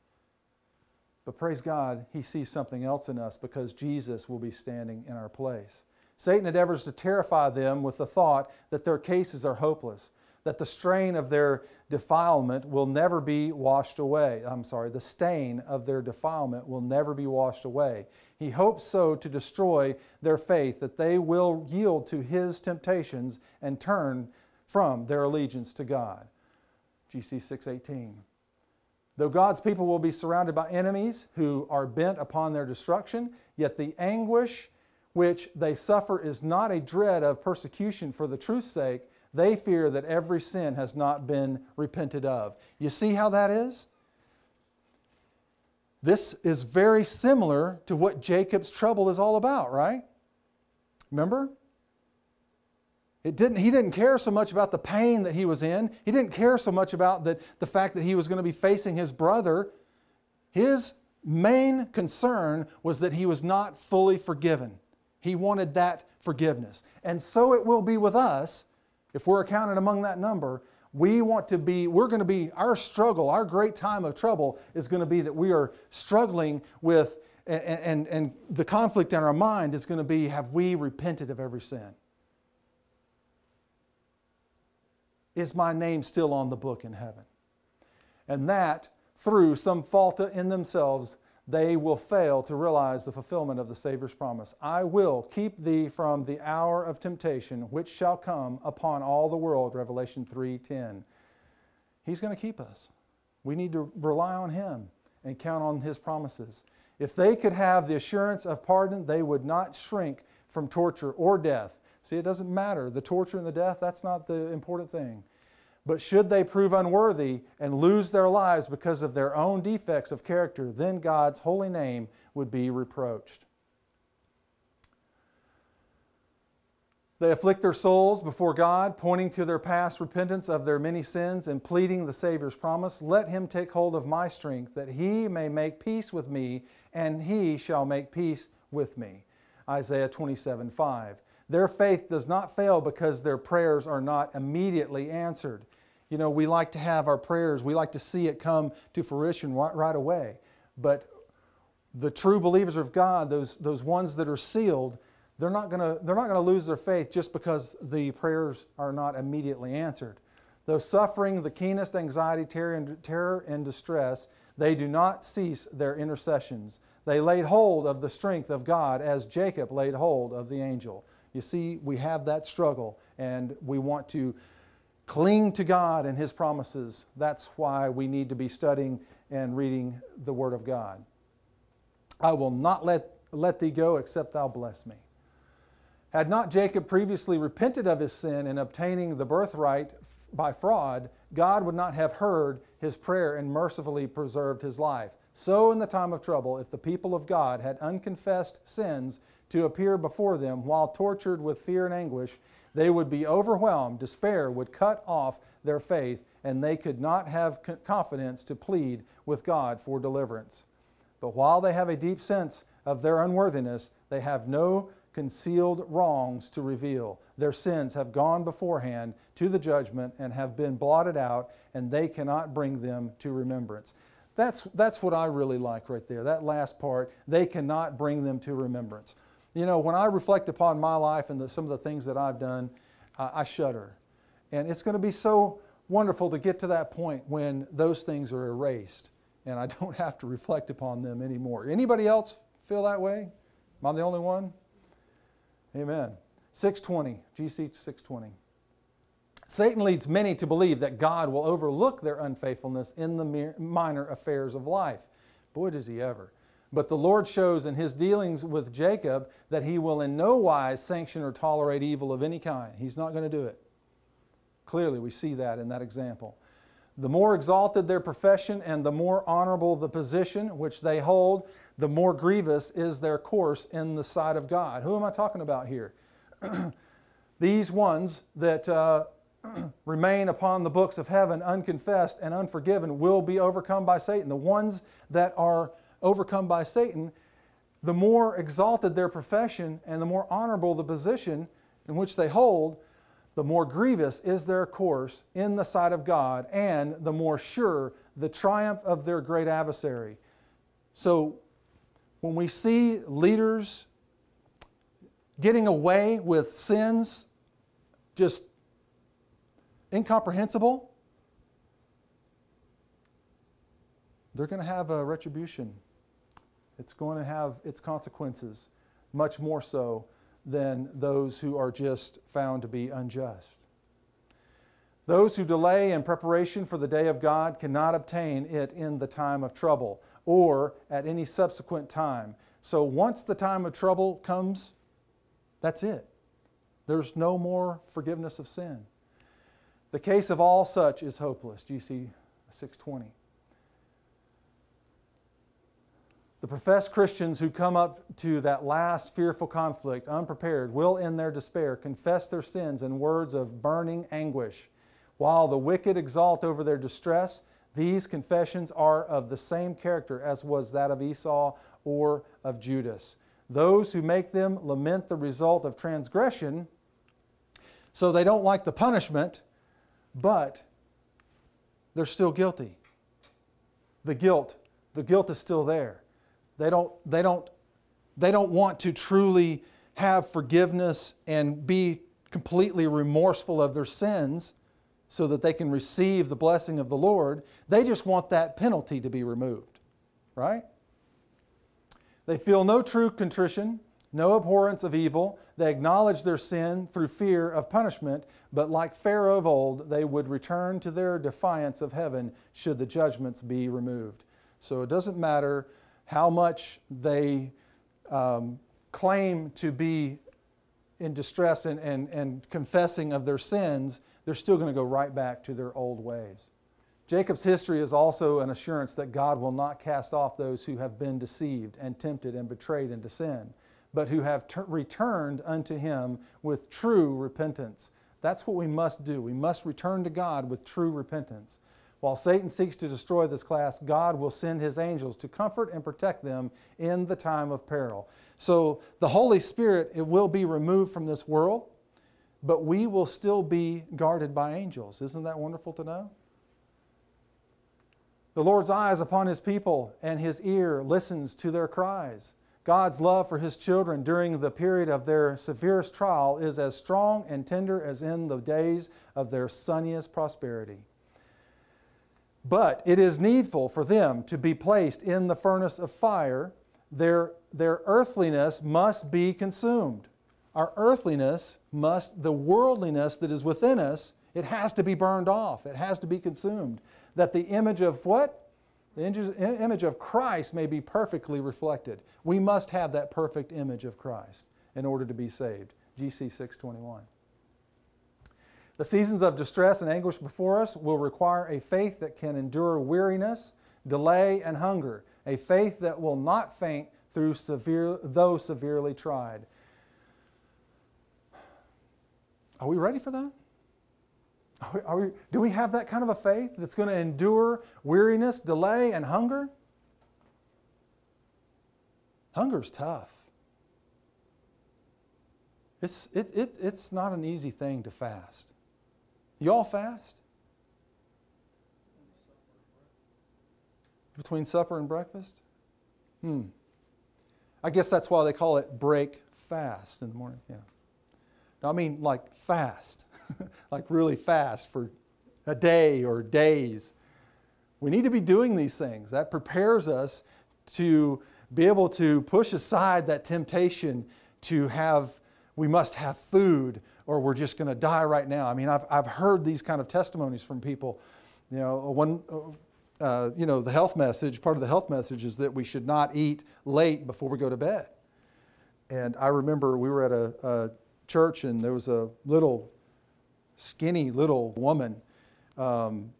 But praise God, He sees something else in us because Jesus will be standing in our place. Satan endeavors to terrify them with the thought that their cases are hopeless, that the strain of their defilement will never be washed away. I'm sorry, the stain of their defilement will never be washed away. He hopes so to destroy their faith that they will yield to his temptations and turn from their allegiance to God. GC 618. Though God's people will be surrounded by enemies who are bent upon their destruction, yet the anguish which they suffer is not a dread of persecution for the truth's sake, they fear that every sin has not been repented of. You see how that is? This is very similar to what Jacob's trouble is all about, right? Remember? It didn't, he didn't care so much about the pain that he was in. He didn't care so much about the, the fact that he was going to be facing his brother. His main concern was that he was not fully forgiven. He wanted that forgiveness. And so it will be with us if we're accounted among that number, we want to be, we're going to be, our struggle, our great time of trouble is going to be that we are struggling with, and, and, and the conflict in our mind is going to be have we repented of every sin? Is my name still on the book in heaven? And that, through some fault in themselves, they will fail to realize the fulfillment of the Savior's promise. I will keep thee from the hour of temptation which shall come upon all the world, Revelation 3:10. He's going to keep us. We need to rely on him and count on his promises. If they could have the assurance of pardon, they would not shrink from torture or death. See, it doesn't matter. The torture and the death, that's not the important thing. But should they prove unworthy and lose their lives because of their own defects of character, then God's holy name would be reproached. They afflict their souls before God, pointing to their past repentance of their many sins and pleading the Savior's promise Let him take hold of my strength, that he may make peace with me, and he shall make peace with me. Isaiah 27 5. Their faith does not fail because their prayers are not immediately answered. You know, we like to have our prayers, we like to see it come to fruition right, right away. But the true believers of God, those, those ones that are sealed, they're not going to they're not going to lose their faith just because the prayers are not immediately answered. Though suffering the keenest anxiety, terror, and, terror, and distress, they do not cease their intercessions. They laid hold of the strength of God as Jacob laid hold of the angel. You see, we have that struggle, and we want to cling to God and His promises. That's why we need to be studying and reading the Word of God. I will not let, let thee go except thou bless me. Had not Jacob previously repented of his sin in obtaining the birthright by fraud, God would not have heard his prayer and mercifully preserved his life. So, in the time of trouble, if the people of God had unconfessed sins to appear before them while tortured with fear and anguish, they would be overwhelmed. Despair would cut off their faith, and they could not have confidence to plead with God for deliverance. But while they have a deep sense of their unworthiness, they have no concealed wrongs to reveal. Their sins have gone beforehand to the judgment and have been blotted out, and they cannot bring them to remembrance. That's, that's what I really like right there, that last part. They cannot bring them to remembrance. You know, when I reflect upon my life and the, some of the things that I've done, uh, I shudder. And it's going to be so wonderful to get to that point when those things are erased and I don't have to reflect upon them anymore. Anybody else feel that way? Am I the only one? Amen. 620, GC 620. Satan leads many to believe that God will overlook their unfaithfulness in the minor affairs of life. Boy, does he ever. But the Lord shows in his dealings with Jacob that he will in no wise sanction or tolerate evil of any kind. He's not going to do it. Clearly, we see that in that example. The more exalted their profession and the more honorable the position which they hold, the more grievous is their course in the sight of God. Who am I talking about here? These ones that uh, remain upon the books of heaven unconfessed and unforgiven will be overcome by Satan. The ones that are overcome by Satan, the more exalted their profession and the more honorable the position in which they hold, the more grievous is their course in the sight of God, and the more sure the triumph of their great adversary. So, when we see leaders getting away with sins just incomprehensible, they're going to have a retribution. It's going to have its consequences, much more so than those who are just found to be unjust. Those who delay in preparation for the day of God cannot obtain it in the time of trouble or at any subsequent time. So once the time of trouble comes, that's it. There's no more forgiveness of sin. The case of all such is hopeless. GC 620. The professed Christians who come up to that last fearful conflict unprepared will, in their despair, confess their sins in words of burning anguish. While the wicked exult over their distress, these confessions are of the same character as was that of Esau or of Judas. Those who make them lament the result of transgression, so they don't like the punishment, but they're still guilty. The guilt, the guilt is still there. They don't, they don't, they don't want to truly have forgiveness and be completely remorseful of their sins so that they can receive the blessing of the Lord. They just want that penalty to be removed, right? They feel no true contrition, no abhorrence of evil. They acknowledge their sin through fear of punishment, but like Pharaoh of old, they would return to their defiance of heaven should the judgments be removed. So it doesn't matter how much they um, claim to be in distress and, and, and confessing of their sins, they're still going to go right back to their old ways. Jacob's history is also an assurance that God will not cast off those who have been deceived and tempted and betrayed into sin. but who have returned unto him with true repentance. That's what we must do. We must return to God with true repentance. While Satan seeks to destroy this class, God will send his angels to comfort and protect them in the time of peril. So the Holy Spirit it will be removed from this world, but we will still be guarded by angels. Isn't that wonderful to know? The Lord's eyes upon his people and his ear listens to their cries. God's love for his children during the period of their severest trial is as strong and tender as in the days of their sunniest prosperity. But it is needful for them to be placed in the furnace of fire. Their, their earthliness must be consumed. Our earthliness must, the worldliness that is within us, it has to be burned off. It has to be consumed. That the image of what? the image of Christ may be perfectly reflected. We must have that perfect image of Christ in order to be saved. GC 621. The seasons of distress and anguish before us will require a faith that can endure weariness, delay, and hunger, a faith that will not faint through severe, though severely tried. Are we ready for that? Are we, are we, do we have that kind of a faith that's going to endure weariness, delay, and hunger? Hunger's tough. It's, it, it, it's not an easy thing to fast. You all fast? Between supper and breakfast? Hmm. I guess that's why they call it break fast in the morning. Yeah. No, I mean like fast. like really fast for a day or days. We need to be doing these things. That prepares us to be able to push aside that temptation to have, we must have food or we're just going to die right now. I mean, I've, I've heard these kind of testimonies from people. You know, one, uh, you know, the health message, part of the health message is that we should not eat late before we go to bed. And I remember we were at a, a church and there was a little skinny little woman um,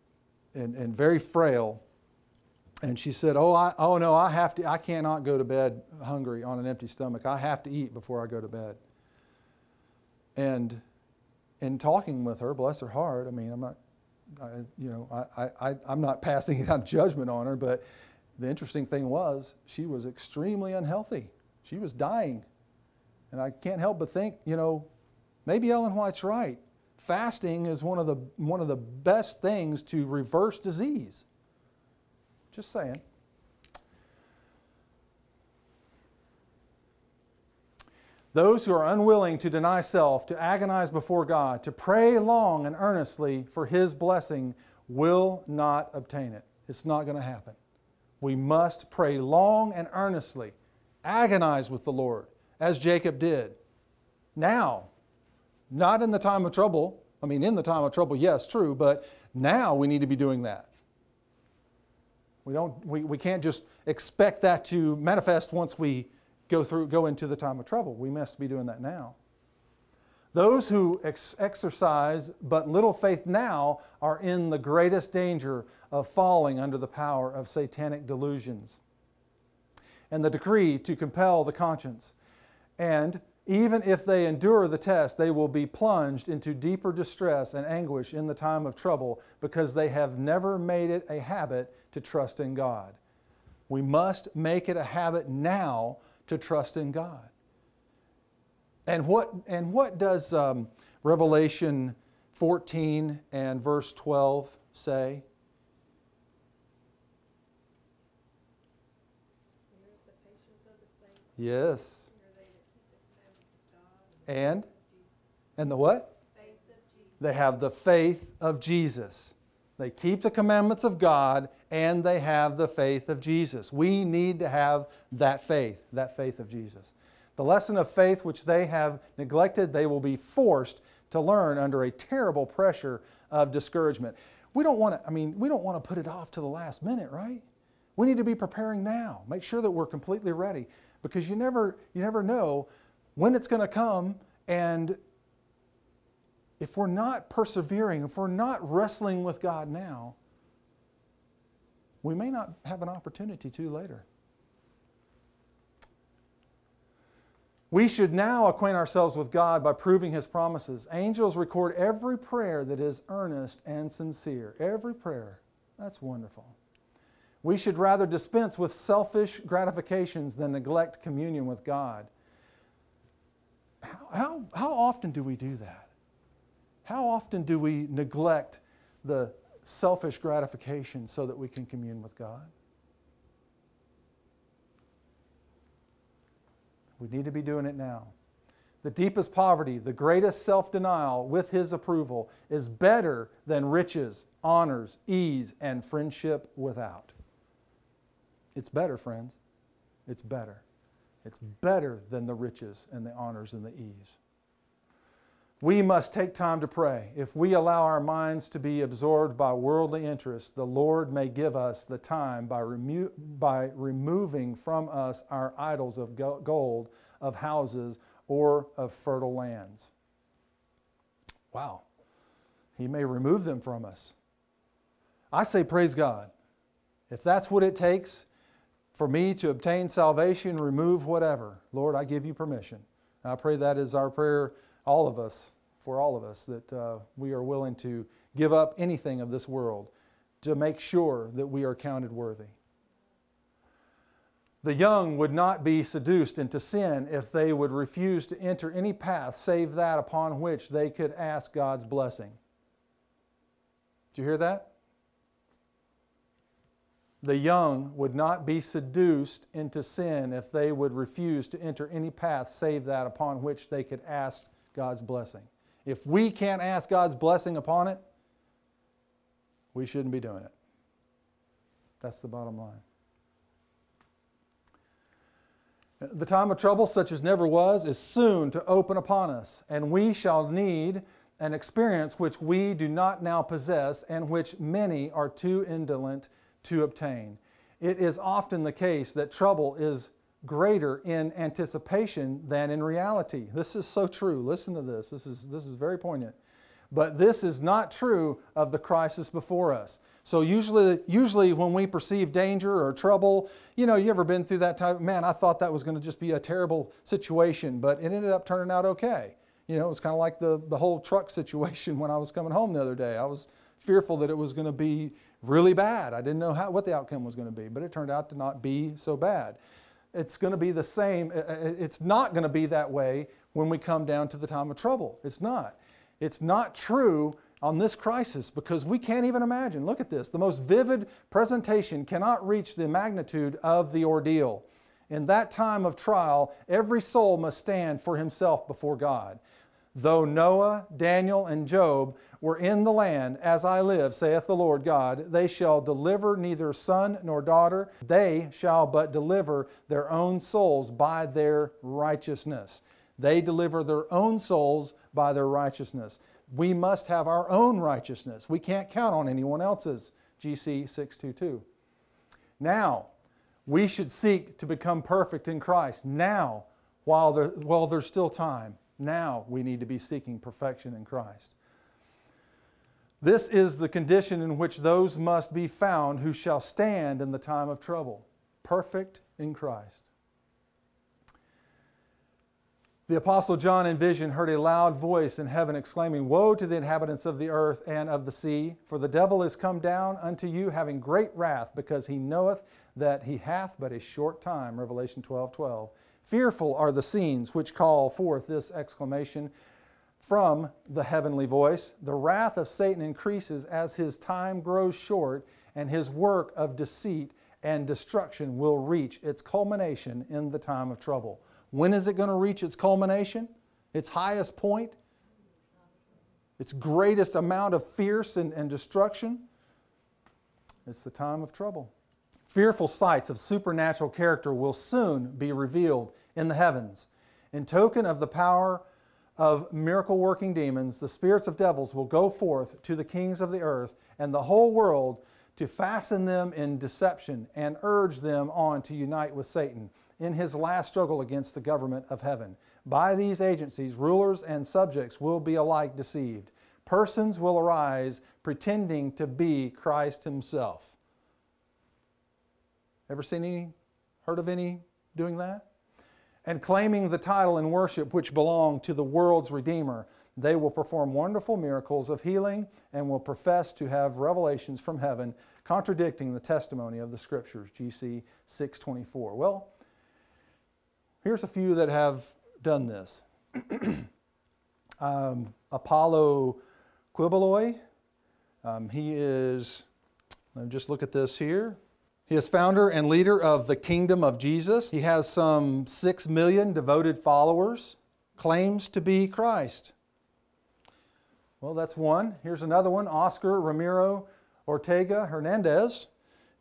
and, and very frail. And she said, oh, I, oh no, I have to, I cannot go to bed hungry on an empty stomach. I have to eat before I go to bed. And in talking with her, bless her heart, I mean, I'm not, I, you know, I, I, I'm not passing judgment on her, but the interesting thing was she was extremely unhealthy. She was dying. And I can't help but think, you know, maybe Ellen White's right fasting is one of the, one of the best things to reverse disease. Just saying. Those who are unwilling to deny self, to agonize before God, to pray long and earnestly for His blessing will not obtain it. It's not going to happen. We must pray long and earnestly, agonize with the Lord, as Jacob did. Now, not in the time of trouble. I mean, in the time of trouble, yes, true, but now we need to be doing that. We, don't, we, we can't just expect that to manifest once we go, through, go into the time of trouble. We must be doing that now. Those who ex- exercise but little faith now are in the greatest danger of falling under the power of satanic delusions. And the decree to compel the conscience and even if they endure the test, they will be plunged into deeper distress and anguish in the time of trouble because they have never made it a habit to trust in God. We must make it a habit now to trust in God. And what, and what does um, Revelation 14 and verse 12 say? Yes. And? And the what? They have the faith of Jesus. They keep the commandments of God and they have the faith of Jesus. We need to have that faith, that faith of Jesus. The lesson of faith which they have neglected, they will be forced to learn under a terrible pressure of discouragement. We don't want to, I mean, we don't want to put it off to the last minute, right? We need to be preparing now. Make sure that we're completely ready because you never, you never know when it's going to come, and if we're not persevering, if we're not wrestling with God now, we may not have an opportunity to later. We should now acquaint ourselves with God by proving His promises. Angels record every prayer that is earnest and sincere. Every prayer. That's wonderful. We should rather dispense with selfish gratifications than neglect communion with God. How, how, how often do we do that? How often do we neglect the selfish gratification so that we can commune with God? We need to be doing it now. The deepest poverty, the greatest self denial with His approval is better than riches, honors, ease, and friendship without. It's better, friends. It's better. It's better than the riches and the honors and the ease. We must take time to pray. If we allow our minds to be absorbed by worldly interests, the Lord may give us the time by, remo- by removing from us our idols of gold, of houses, or of fertile lands. Wow. He may remove them from us. I say, praise God. If that's what it takes for me to obtain salvation, remove whatever, Lord, I give you permission. I pray that is our prayer all of us, for all of us, that uh, we are willing to give up anything of this world to make sure that we are counted worthy. The young would not be seduced into sin if they would refuse to enter any path save that upon which they could ask God's blessing. Do you hear that? The young would not be seduced into sin if they would refuse to enter any path save that upon which they could ask God's blessing. If we can't ask God's blessing upon it, we shouldn't be doing it. That's the bottom line. The time of trouble, such as never was, is soon to open upon us, and we shall need an experience which we do not now possess and which many are too indolent to obtain. It is often the case that trouble is greater in anticipation than in reality. This is so true. Listen to this. This is, this is very poignant. But this is not true of the crisis before us. So usually, usually when we perceive danger or trouble, you know, you ever been through that type? Man, I thought that was going to just be a terrible situation, but it ended up turning out okay. You know, it was kind of like the, the whole truck situation when I was coming home the other day. I was fearful that it was going to be really bad. I didn't know how, what the outcome was going to be, but it turned out to not be so bad it's going to be the same. Uh, uh, uh, it's not going to be that way when we come down to the time of trouble. It's not. It's not true on this crisis because we can't even imagine. Look at this. The most vivid presentation cannot reach the magnitude of the ordeal. In that time of trial, every soul must stand for himself before God. Though Noah, Daniel, and Job were in the land, as I live, saith the Lord God, they shall deliver neither son nor daughter. They shall but deliver their own souls by their righteousness. They deliver their own souls by their righteousness. We must have our own righteousness. We can't count on anyone else's. GC 622. Now, we should seek to become perfect in Christ now while, there, while there's still time. Now we need to be seeking perfection in Christ. This is the condition in which those must be found who shall stand in the time of trouble, perfect in Christ. The Apostle John in vision heard a loud voice in heaven exclaiming, Woe to the inhabitants of the earth and of the sea, for the devil is come down unto you having great wrath, because he knoweth that he hath but a short time. Revelation 12 12. Fearful are the scenes which call forth this exclamation from the heavenly voice. The wrath of Satan increases as his time grows short, and his work of deceit and destruction will reach its culmination in the time of trouble. When is it going to reach its culmination? Its highest point? Its greatest amount of fierce and, and destruction? It's the time of trouble. Fearful sights of supernatural character will soon be revealed in the heavens. In token of the power of miracle working demons, the spirits of devils will go forth to the kings of the earth and the whole world to fasten them in deception and urge them on to unite with Satan in his last struggle against the government of heaven. By these agencies, rulers and subjects will be alike deceived. Persons will arise pretending to be Christ himself. Ever seen any, heard of any doing that? and claiming the title and worship which belong to the world's Redeemer. They will perform wonderful miracles of healing and will profess to have revelations from heaven contradicting the testimony of the scriptures. GC 624. Well, here's a few that have done this. um, Apollo Quiboloy. Um, he is, let me just look at this here. He is founder and leader of the Kingdom of Jesus. He has some six million devoted followers, claims to be Christ. Well, that's one. Here's another one Oscar Ramiro Ortega Hernandez.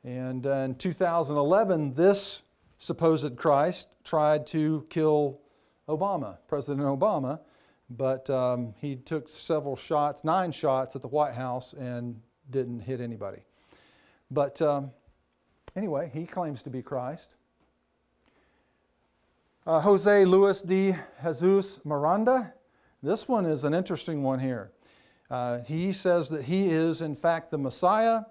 And uh, in 2011, this supposed Christ tried to kill Obama, President Obama, but um, he took several shots, nine shots at the White House and didn't hit anybody. But um, anyway, he claims to be Christ. Uh, Jose Luis de Jesus Miranda. This one is an interesting one here. Uh, he says that he is, in fact, the Messiah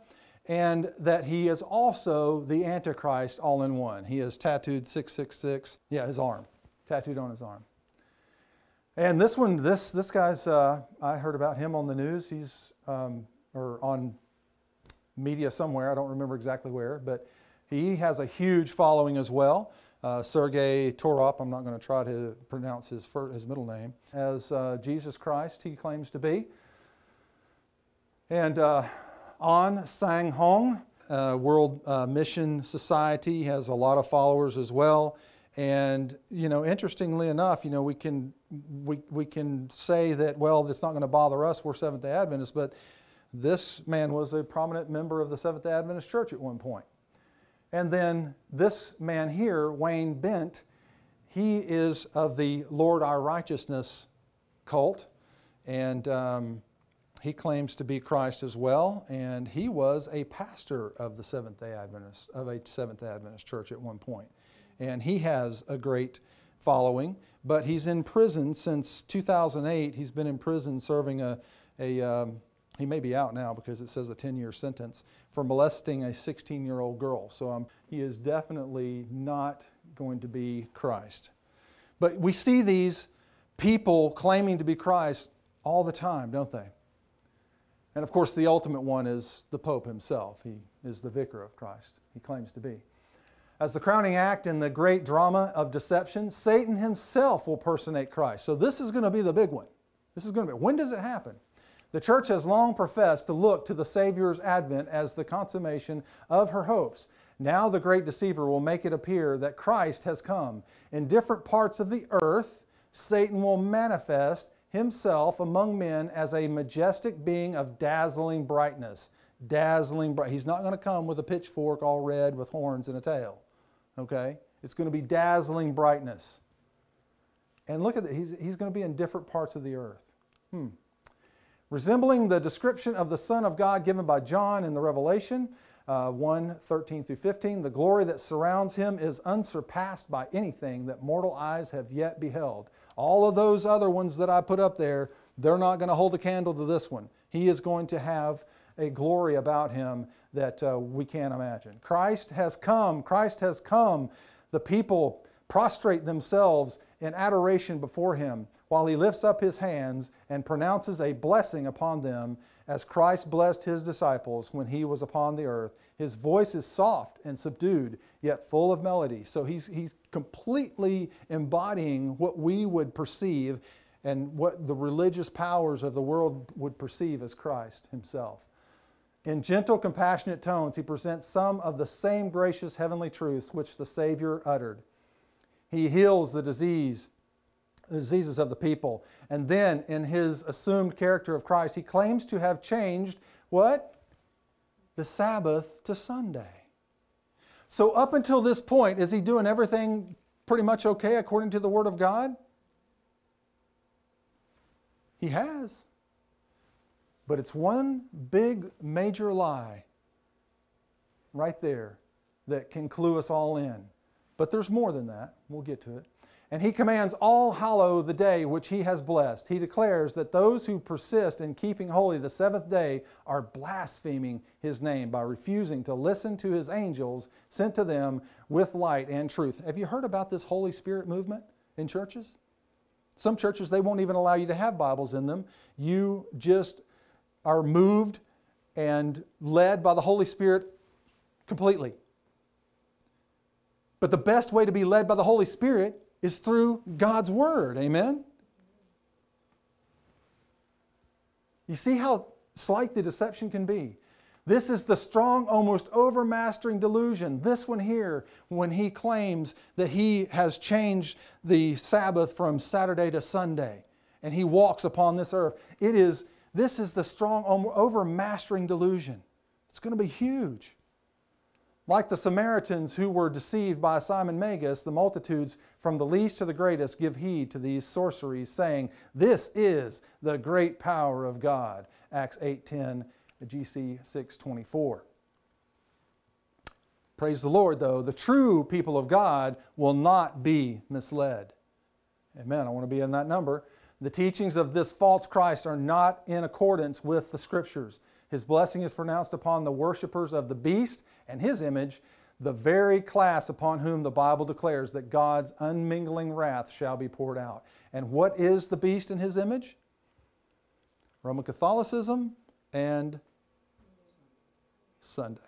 and that he is also the Antichrist all in one. He has tattooed 666, yeah, his arm, tattooed on his arm. And this one, this, this guy's, uh, I heard about him on the news. He's, um, or on media somewhere, I don't remember exactly where, but he has a huge following as well. Uh, Sergei Torop, I'm not going to try to pronounce his, first, his middle name, as uh, Jesus Christ, he claims to be. And uh, An Sang Hong, uh, World uh, Mission Society, has a lot of followers as well. And, you know, interestingly enough, you know, we can, we, we can say that, well, it's not going to bother us, we're Seventh day Adventists, but this man was a prominent member of the Seventh day Adventist Church at one point. And then this man here, Wayne Bent, he is of the Lord Our Righteousness cult. And um, he claims to be Christ as well, and he was a pastor of the Seventh Day Adventist of a Seventh Day Adventist church at one point, and he has a great following. But he's in prison since 2008. He's been in prison serving a, a um, he may be out now because it says a 10-year sentence for molesting a 16-year-old girl. So um, he is definitely not going to be Christ. But we see these people claiming to be Christ all the time, don't they? And of course, the ultimate one is the Pope himself. He is the vicar of Christ, he claims to be. As the crowning act in the great drama of deception, Satan himself will personate Christ. So this is going to be the big one. This is going to be. When does it happen? The church has long professed to look to the Savior's advent as the consummation of her hopes. Now the great deceiver will make it appear that Christ has come. In different parts of the earth, Satan will manifest himself among men as a majestic being of dazzling brightness. Dazzling bright. He's not going to come with a pitchfork all red with horns and a tail. Okay? It's going to be dazzling brightness. And look at that. He's, he's going to be in different parts of the earth. Hmm. Resembling the description of the Son of God given by John in the Revelation, uh, 1 13 through 15. The glory that surrounds him is unsurpassed by anything that mortal eyes have yet beheld. All of those other ones that I put up there, they're not going to hold a candle to this one. He is going to have a glory about him that uh, we can't imagine. Christ has come. Christ has come. The people prostrate themselves in adoration before him while he lifts up his hands and pronounces a blessing upon them as Christ blessed his disciples when he was upon the earth. His voice is soft and subdued, yet full of melody. So he's, he's completely embodying what we would perceive and what the religious powers of the world would perceive as Christ himself. In gentle, compassionate tones, he presents some of the same gracious heavenly truths which the Savior uttered. He heals the disease the diseases of the people. And then, in his assumed character of Christ, he claims to have changed what? The Sabbath to Sunday. So, up until this point, is he doing everything pretty much okay according to the Word of God? He has. But it's one big major lie right there that can clue us all in. But there's more than that. We'll get to it. And he commands all hallow the day which he has blessed. He declares that those who persist in keeping holy the seventh day are blaspheming his name by refusing to listen to his angels sent to them with light and truth. Have you heard about this Holy Spirit movement in churches? Some churches, they won't even allow you to have Bibles in them. You just are moved and led by the Holy Spirit completely. But the best way to be led by the Holy Spirit is through God's Word. Amen? You see how slight the deception can be. This is the strong, almost overmastering delusion. This one here, when he claims that he has changed the Sabbath from Saturday to Sunday and he walks upon this earth. It is, this is the strong, overmastering delusion. It's going to be huge. Like the Samaritans who were deceived by Simon Magus, the multitudes from the least to the greatest give heed to these sorceries, saying, This is the great power of God. Acts 8:10, GC 6:24. Praise the Lord, though. The true people of God will not be misled. Amen. I want to be in that number. The teachings of this false Christ are not in accordance with the Scriptures. His blessing is pronounced upon the worshippers of the beast and his image, the very class upon whom the Bible declares that God's unmingling wrath shall be poured out. And what is the beast and his image? Roman Catholicism and Sunday.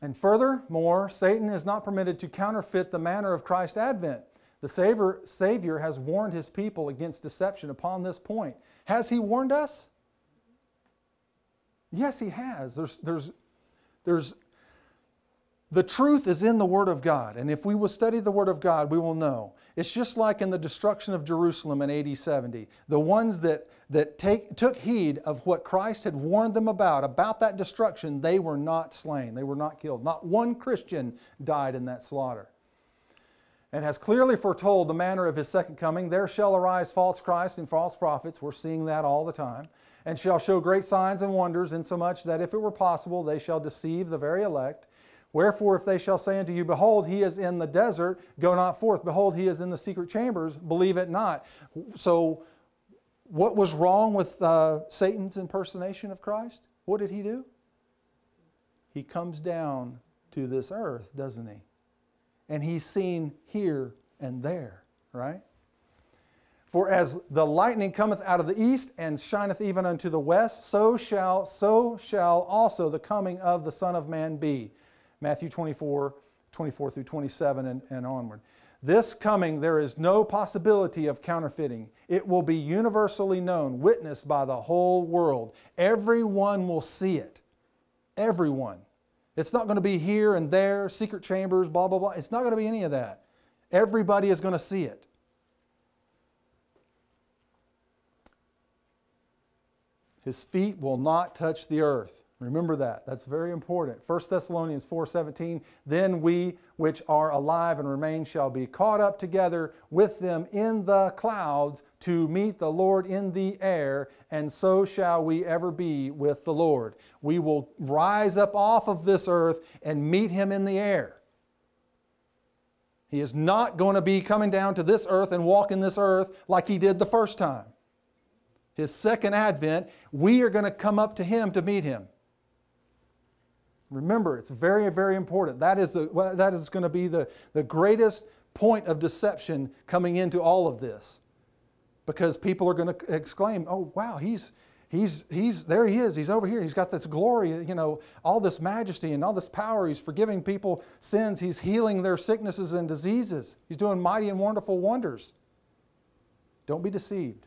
And furthermore, Satan is not permitted to counterfeit the manner of Christ's advent. The Savior, Savior has warned his people against deception upon this point. Has he warned us? Yes, he has. There's, there's, there's, the truth is in the Word of God. And if we will study the Word of God, we will know. It's just like in the destruction of Jerusalem in AD 70. The ones that, that take, took heed of what Christ had warned them about, about that destruction, they were not slain. They were not killed. Not one Christian died in that slaughter and has clearly foretold the manner of his second coming. There shall arise false Christs and false prophets. We're seeing that all the time. And shall show great signs and wonders, insomuch that if it were possible, they shall deceive the very elect. Wherefore, if they shall say unto you, Behold, he is in the desert, go not forth. Behold, he is in the secret chambers, believe it not. So, what was wrong with uh, Satan's impersonation of Christ? What did he do? He comes down to this earth, doesn't he? And he's seen here and there, right? For as the lightning cometh out of the east and shineth even unto the west, so shall, so shall also the coming of the Son of Man be. Matthew 24, 24 through 27 and, and onward. This coming, there is no possibility of counterfeiting. It will be universally known, witnessed by the whole world. Everyone will see it. Everyone. It's not going to be here and there, secret chambers, blah, blah, blah. It's not going to be any of that. Everybody is going to see it. His feet will not touch the earth. Remember that. That's very important. 1 Thessalonians 4:17, then we which are alive and remain shall be caught up together with them in the clouds to meet the Lord in the air, and so shall we ever be with the Lord. We will rise up off of this earth and meet him in the air. He is not going to be coming down to this earth and walking this earth like he did the first time. His second advent, we are going to come up to him to meet him. Remember, it's very, very important. That is, the, that is going to be the, the greatest point of deception coming into all of this. Because people are going to exclaim, oh, wow, he's, he's, he's, there he is, he's over here, he's got this glory, you know, all this majesty and all this power. He's forgiving people sins, he's healing their sicknesses and diseases, he's doing mighty and wonderful wonders. Don't be deceived.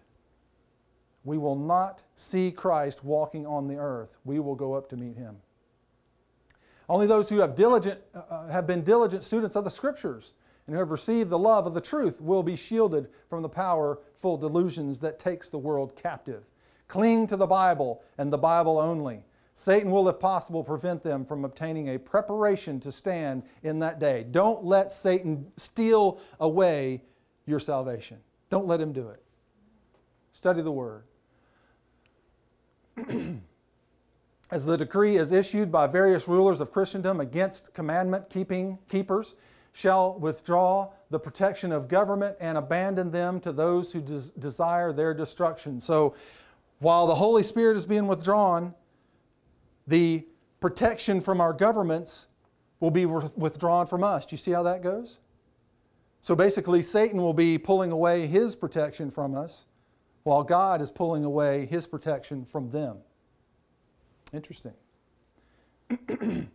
We will not see Christ walking on the earth, we will go up to meet him. Only those who have, diligent, uh, uh, have been diligent students of the Scriptures and who have received the love of the truth will be shielded from the powerful delusions that takes the world captive. Cling to the Bible and the Bible only. Satan will, if possible, prevent them from obtaining a preparation to stand in that day. Don't let Satan steal away your salvation. Don't let him do it. Study the Word. as the decree is issued by various rulers of Christendom against commandment keeping keepers, shall withdraw the protection of government and abandon them to those who des- desire their destruction. So, while the Holy Spirit is being withdrawn, the protection from our governments will be withdrawn from us. Do you see how that goes? So basically, Satan will be pulling away his protection from us, while God is pulling away his protection from them. Interesting.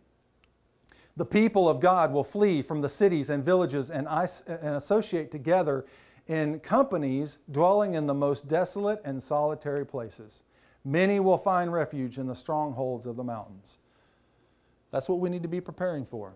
the people of God will flee from the cities and villages and, and associate together in companies dwelling in the most desolate and solitary places. Many will find refuge in the strongholds of the mountains. That's what we need to be preparing for.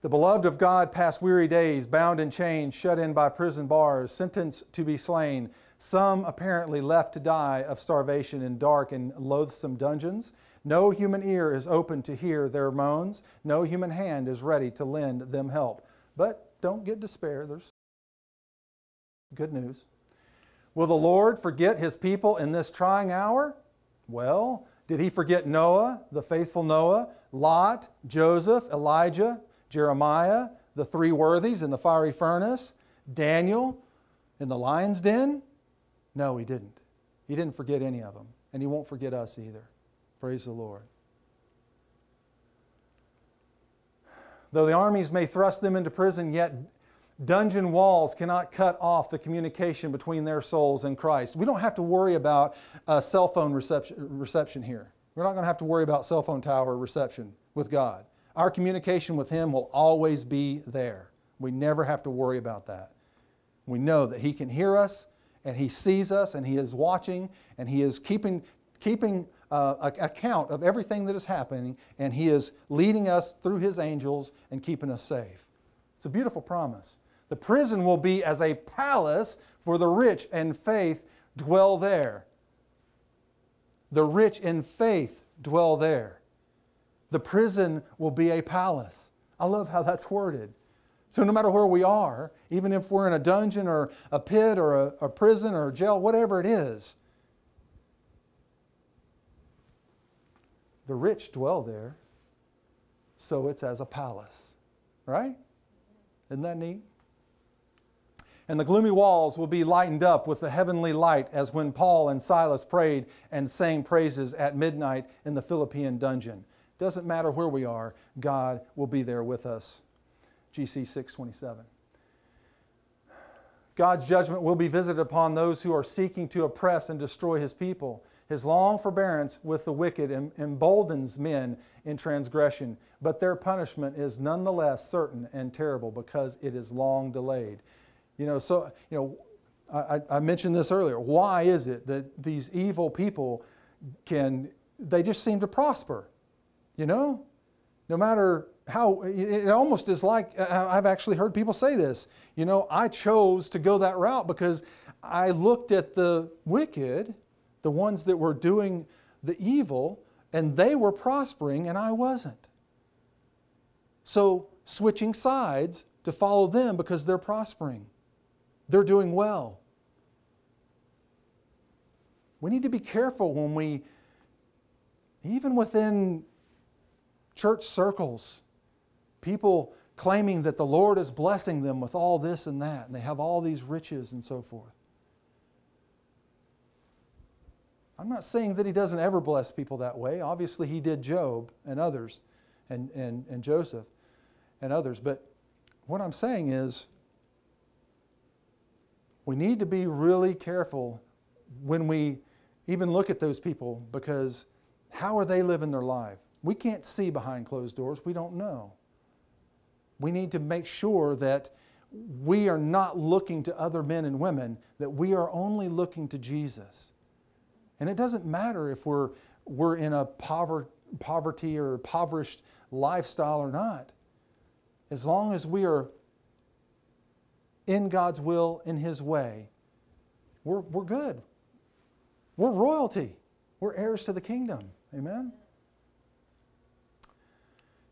The beloved of God pass weary days, bound in chains, shut in by prison bars, sentenced to be slain, some apparently left to die of starvation in dark and loathsome dungeons. No human ear is open to hear their moans, no human hand is ready to lend them help. But don't get despair, there's good news. Will the Lord forget his people in this trying hour? Well, did he forget Noah, the faithful Noah, Lot, Joseph, Elijah, Jeremiah, the three worthies in the fiery furnace, Daniel in the lion's den? No, he didn't. He didn't forget any of them, and he won't forget us either. Praise the Lord. Though the armies may thrust them into prison, yet dungeon walls cannot cut off the communication between their souls and Christ. We don't have to worry about uh, cell phone reception, reception here. We're not going to have to worry about cell phone tower reception with God. Our communication with Him will always be there. We never have to worry about that. We know that He can hear us and He sees us and He is watching and He is keeping, keeping uh, account of everything that is happening and He is leading us through His angels and keeping us safe. It's a beautiful promise. The prison will be as a palace for the rich and faith dwell there. The rich in faith dwell there. The prison will be a palace. I love how that's worded. So, no matter where we are, even if we're in a dungeon or a pit or a, a prison or a jail, whatever it is, the rich dwell there, so it's as a palace. Right? Isn't that neat? And the gloomy walls will be lightened up with the heavenly light, as when Paul and Silas prayed and sang praises at midnight in the Philippian dungeon. Doesn't matter where we are, God will be there with us. GC 627. God's judgment will be visited upon those who are seeking to oppress and destroy his people. His long forbearance with the wicked emboldens men in transgression, but their punishment is nonetheless certain and terrible because it is long delayed. You know, so, you know, I, I mentioned this earlier. Why is it that these evil people can, they just seem to prosper? You know, no matter how, it almost is like, uh, uh, I've actually heard people say this. You know, I chose to go that route because I looked at the wicked, the ones that were doing the evil, and they were prospering and I wasn't. So, switching sides to follow them because they're prospering, they're doing well. We need to be careful when we, even within church circles, people claiming that the Lord is blessing them with all this and that, and they have all these riches and so forth. I'm not saying that he doesn't ever bless people that way. Obviously, he did Job and others, and, and, and Joseph and others. But what I'm saying is, we need to be really careful when we even look at those people because how are they living their life? We can't see behind closed doors. We don't know. We need to make sure that we are not looking to other men and women, that we are only looking to Jesus. And it doesn't matter if we're, we're in a pover, poverty or impoverished lifestyle or not. As long as we are in God's will, in His way, we're, we're good. We're royalty. We're heirs to the kingdom. Amen?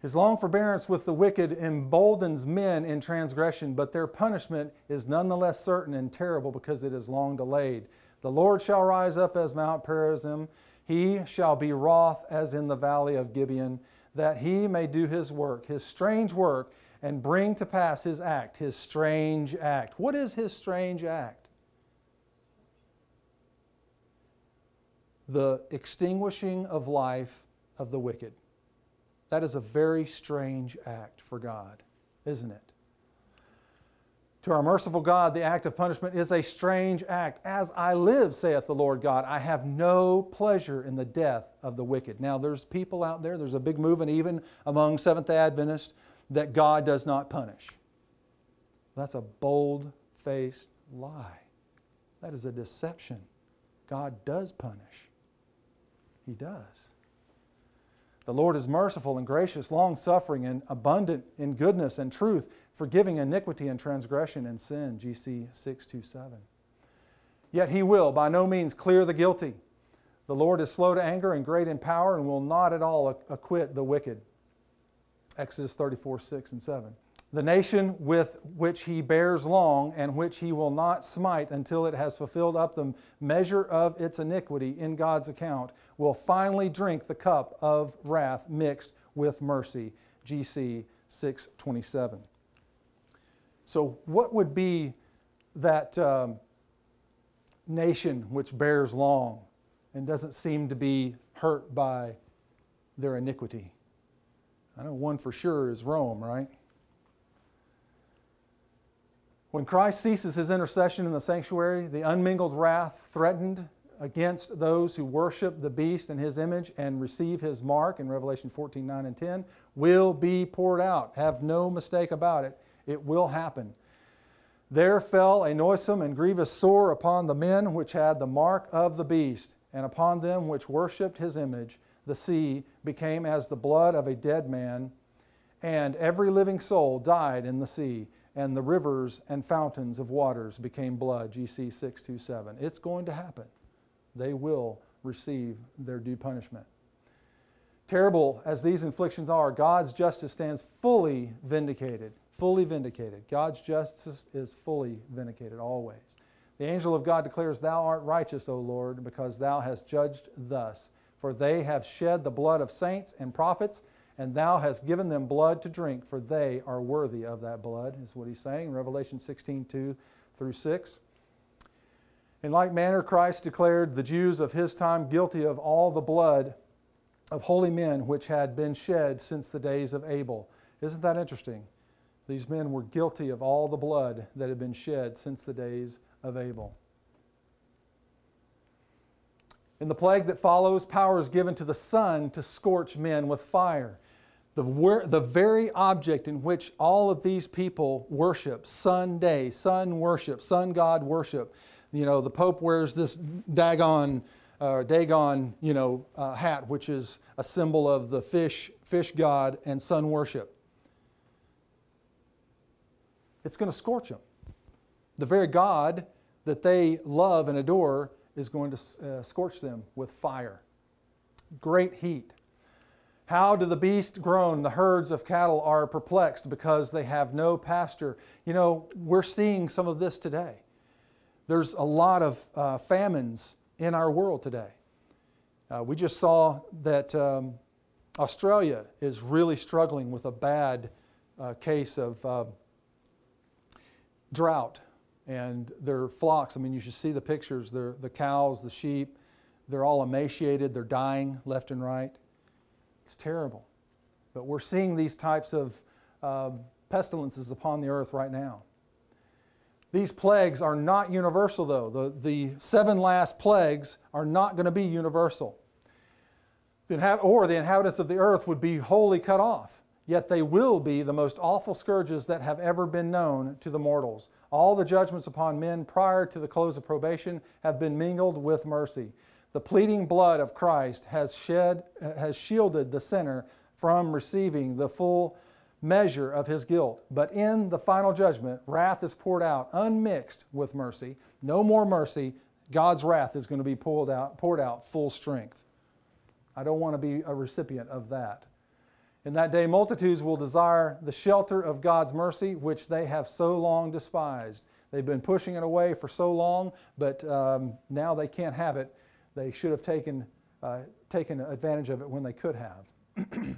His long forbearance with the wicked emboldens men in transgression, but their punishment is nonetheless certain and terrible because it is long delayed. The Lord shall rise up as Mount Perazim. He shall be wroth as in the valley of Gibeon, that he may do his work, his strange work, and bring to pass his act, his strange act. What is his strange act? The extinguishing of life of the wicked. That is a very strange act for God, isn't it? To our merciful God, the act of punishment is a strange act. As I live, saith the Lord God, I have no pleasure in the death of the wicked. Now, there's people out there, there's a big movement even among Seventh day Adventists that God does not punish. That's a bold faced lie. That is a deception. God does punish. He does. The Lord is merciful and gracious, long suffering, and abundant in goodness and truth, forgiving iniquity and transgression and sin. GC 627. Yet he will by no means clear the guilty. The Lord is slow to anger and great in power and will not at all acquit the wicked. Exodus 34 6 and 7 the nation with which he bears long and which he will not smite until it has fulfilled up the measure of its iniquity in God's account, will finally drink the cup of wrath mixed with mercy. GC 627. So, what would be that um, nation which bears long and doesn't seem to be hurt by their iniquity? I know one for sure is Rome, right? When Christ ceases his intercession in the sanctuary, the unmingled wrath threatened against those who worship the beast in his image and receive his mark in Revelation 14 9 and 10 will be poured out. Have no mistake about it. It will happen. There fell a noisome and grievous sore upon the men which had the mark of the beast, and upon them which worshipped his image. The sea became as the blood of a dead man, and every living soul died in the sea and the rivers and fountains of waters became blood. GC 627. It's going to happen. They will receive their due punishment. Terrible as these inflictions are, God's justice stands fully vindicated. Fully vindicated. God's justice is fully vindicated always. The angel of God declares, Thou art righteous, O Lord, because thou hast judged thus. For they have shed the blood of saints and prophets and thou hast given them blood to drink, for they are worthy of that blood, is what he's saying, Revelation 16, 2 through 6. In like manner, Christ declared the Jews of his time guilty of all the blood of holy men which had been shed since the days of Abel. Isn't that interesting? These men were guilty of all the blood that had been shed since the days of Abel. In the plague that follows, power is given to the sun to scorch men with fire. The, the very object in which all of these people worship, sun day, sun worship, sun god worship. You know, the Pope wears this Dagon, uh, Dagon, you know, uh, hat, which is a symbol of the fish, fish god and sun worship. It's going to scorch them. The very God that they love and adore is going to uh, scorch them with fire. Great heat. How do the beasts groan? The herds of cattle are perplexed because they have no pasture. You know, we're seeing some of this today. There's a lot of uh, famines in our world today. Uh, we just saw that um, Australia is really struggling with a bad uh, case of uh, drought. And their flocks, I mean, you should see the pictures. They're, the cows, the sheep, they're all emaciated, they're dying left and right. It's terrible. But we're seeing these types of uh, pestilences upon the earth right now. These plagues are not universal, though. The, the seven last plagues are not going to be universal. The or the inhabitants of the earth would be wholly cut off. Yet they will be the most awful scourges that have ever been known to the mortals. All the judgments upon men prior to the close of probation have been mingled with mercy. The pleading blood of Christ has, shed, has shielded the sinner from receiving the full measure of his guilt. But in the final judgment, wrath is poured out unmixed with mercy. No more mercy. God's wrath is going to be poured out, poured out full strength. I don't want to be a recipient of that. In that day, multitudes will desire the shelter of God's mercy, which they have so long despised. They've been pushing it away for so long, but um, now they can't have it they should have taken uh, taken advantage of it when they could have.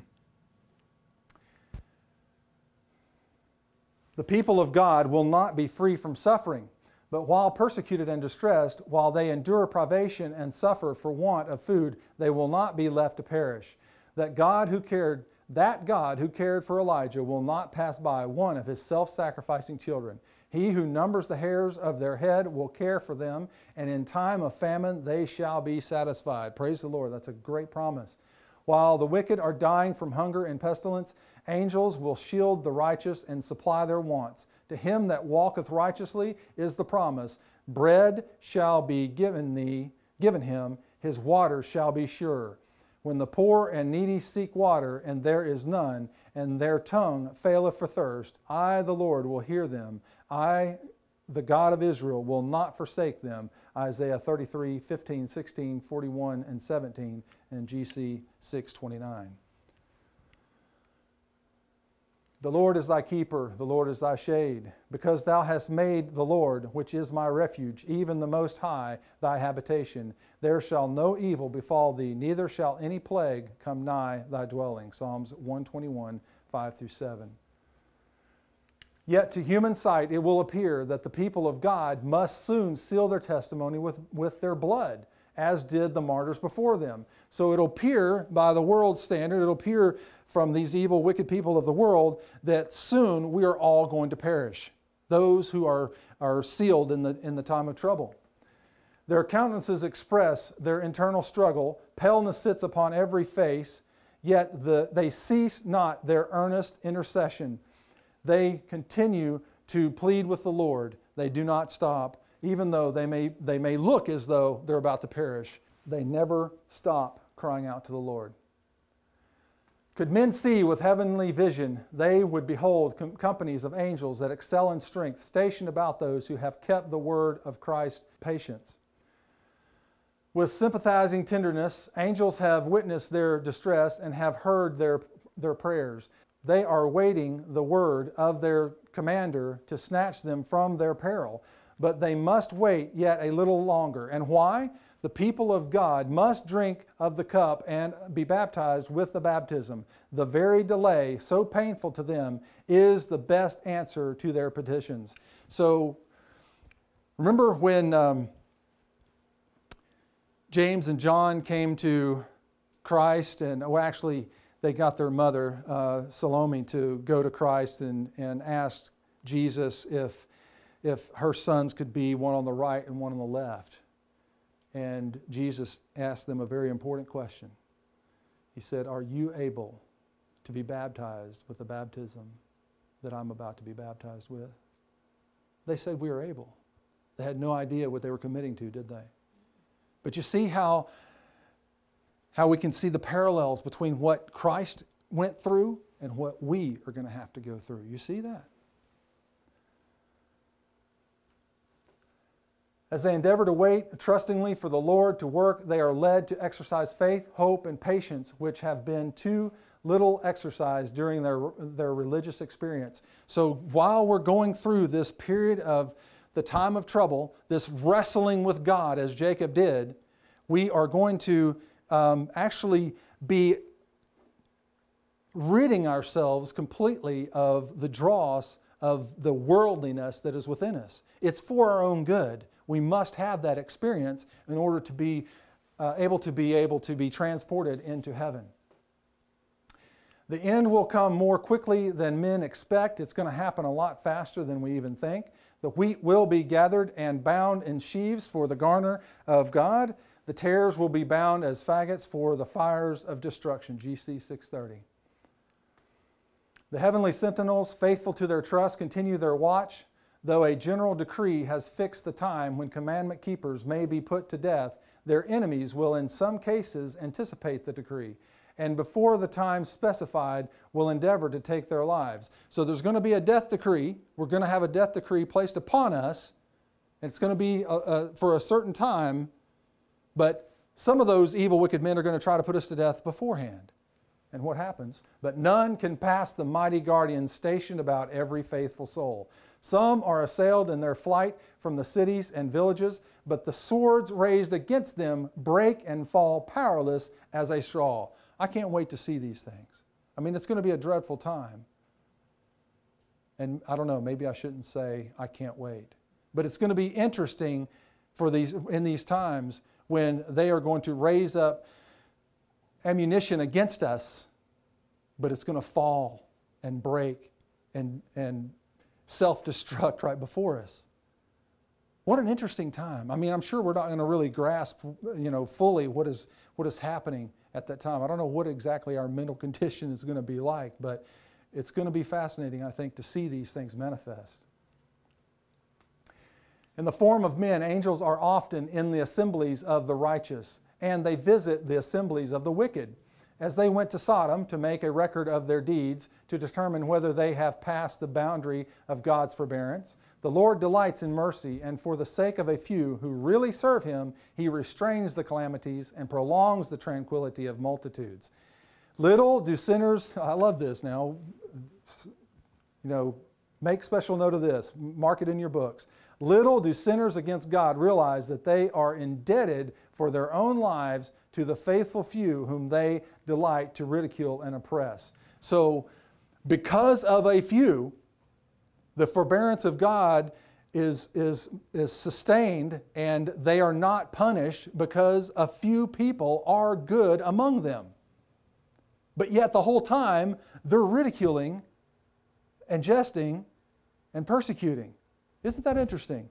the people of God will not be free from suffering, but while persecuted and distressed, while they endure privation and suffer for want of food, they will not be left to perish. That God who cared that God who cared for Elijah will not pass by one of his self sacrificing children. He who numbers the hairs of their head will care for them, and in time of famine they shall be satisfied. Praise the Lord. That's a great promise. While the wicked are dying from hunger and pestilence, angels will shield the righteous and supply their wants. To him that walketh righteously is the promise bread shall be given thee, given him, his water shall be sure. When the poor and needy seek water, and there is none, and their tongue faileth for thirst, I, the Lord, will hear them. I, the God of Israel, will not forsake them. Isaiah 33, 15, 16, 41, and 17, and GC 629. The Lord is thy keeper, the Lord is thy shade. Because thou hast made the Lord, which is my refuge, even the Most High, thy habitation, there shall no evil befall thee, neither shall any plague come nigh thy dwelling. Psalms 121, 5 through 7. Yet to human sight it will appear that the people of God must soon seal their testimony with, with their blood, as did the martyrs before them. So it'll appear by the world's standard, it'll appear from these evil, wicked people of the world that soon we are all going to perish, those who are, are sealed in the, in the time of trouble. Their countenances express their internal struggle. Paleness sits upon every face, yet the, they cease not their earnest intercession. They continue to plead with the Lord. They do not stop, even though they may, they may look as though they're about to perish. They never stop crying out to the Lord. Could men see with heavenly vision, they would behold com- companies of angels that excel in strength, stationed about those who have kept the word of Christ patience. With sympathizing tenderness, angels have witnessed their distress and have heard their, their prayers. They are waiting the word of their commander to snatch them from their peril. But they must wait yet a little longer. And why? the people of God must drink of the cup and be baptized with the baptism. The very delay, so painful to them, is the best answer to their petitions. So remember when um, James and John came to Christ, and well, actually, they got their mother, uh, Salome, to go to Christ and, and ask Jesus if, if her sons could be one on the right and one on the left. And Jesus asked them a very important question. He said, Are you able to be baptized with the baptism that I'm about to be baptized with? They said, We are able. They had no idea what they were committing to, did they? But you see how, how we can see the parallels between what Christ went through and what we are going to have to go through. You see that? As they endeavor to wait trustingly for the Lord to work, they are led to exercise faith, hope, and patience, which have been too little exercised during their, their religious experience. So while we're going through this period of the time of trouble, this wrestling with God, as Jacob did, we are going to um, actually be ridding ourselves completely of the dross of the worldliness that is within us. It's for our own good we must have that experience in order to be uh, able to be able to be transported into heaven. The end will come more quickly than men expect. It's going to happen a lot faster than we even think. The wheat will be gathered and bound in sheaves for the garner of God. The tares will be bound as faggots for the fires of destruction. GC 630. The heavenly sentinels, faithful to their trust, continue their watch Though a general decree has fixed the time when commandment keepers may be put to death, their enemies will in some cases anticipate the decree, and before the time specified will endeavor to take their lives. So there's going to be a death decree. We're going to have a death decree placed upon us. It's going to be a, a, for a certain time, but some of those evil, wicked men are going to try to put us to death beforehand. And what happens? But none can pass the mighty guardian stationed about every faithful soul. Some are assailed in their flight from the cities and villages, but the swords raised against them break and fall powerless as a straw. I can't wait to see these things. I mean, it's going to be a dreadful time. And I don't know, maybe I shouldn't say I can't wait. But it's going to be interesting for these in these times when they are going to raise up ammunition against us, but it's going to fall and break and, and self destruct right before us. What an interesting time. I mean, I'm sure we're not going to really grasp, you know, fully what is, what is happening at that time. I don't know what exactly our mental condition is going to be like, but it's going to be fascinating, I think, to see these things manifest. In the form of men, angels are often in the assemblies of the righteous, and they visit the assemblies of the wicked as they went to Sodom to make a record of their deeds to determine whether they have passed the boundary of God's forbearance. The Lord delights in mercy, and for the sake of a few who really serve Him, He restrains the calamities and prolongs the tranquility of multitudes. Little do sinners, I love this now, you know, make special note of this, mark it in your books. Little do sinners against God realize that they are indebted for their own lives to the faithful few whom they delight to ridicule and oppress. So, because of a few, the forbearance of God is, is, is sustained and they are not punished because a few people are good among them. But yet, the whole time, they're ridiculing and jesting and persecuting. Isn't that interesting?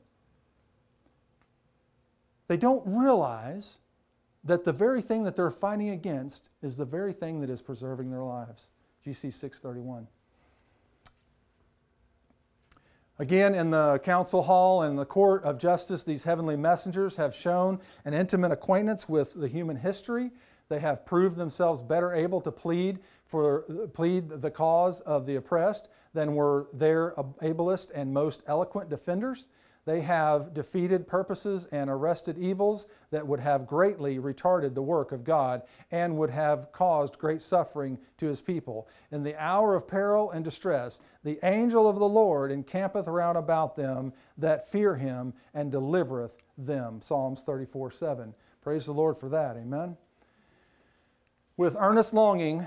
They don't realize that the very thing that they're fighting against is the very thing that is preserving their lives. GC 631. Again, in the council hall and the court of justice, these heavenly messengers have shown an intimate acquaintance with the human history. They have proved themselves better able to plead for plead the cause of the oppressed than were their ablest and most eloquent defenders. They have defeated purposes and arrested evils that would have greatly retarded the work of God and would have caused great suffering to his people. In the hour of peril and distress, the angel of the Lord encampeth round about them that fear him and delivereth them. Psalms 34 7. Praise the Lord for that. Amen. With earnest longing,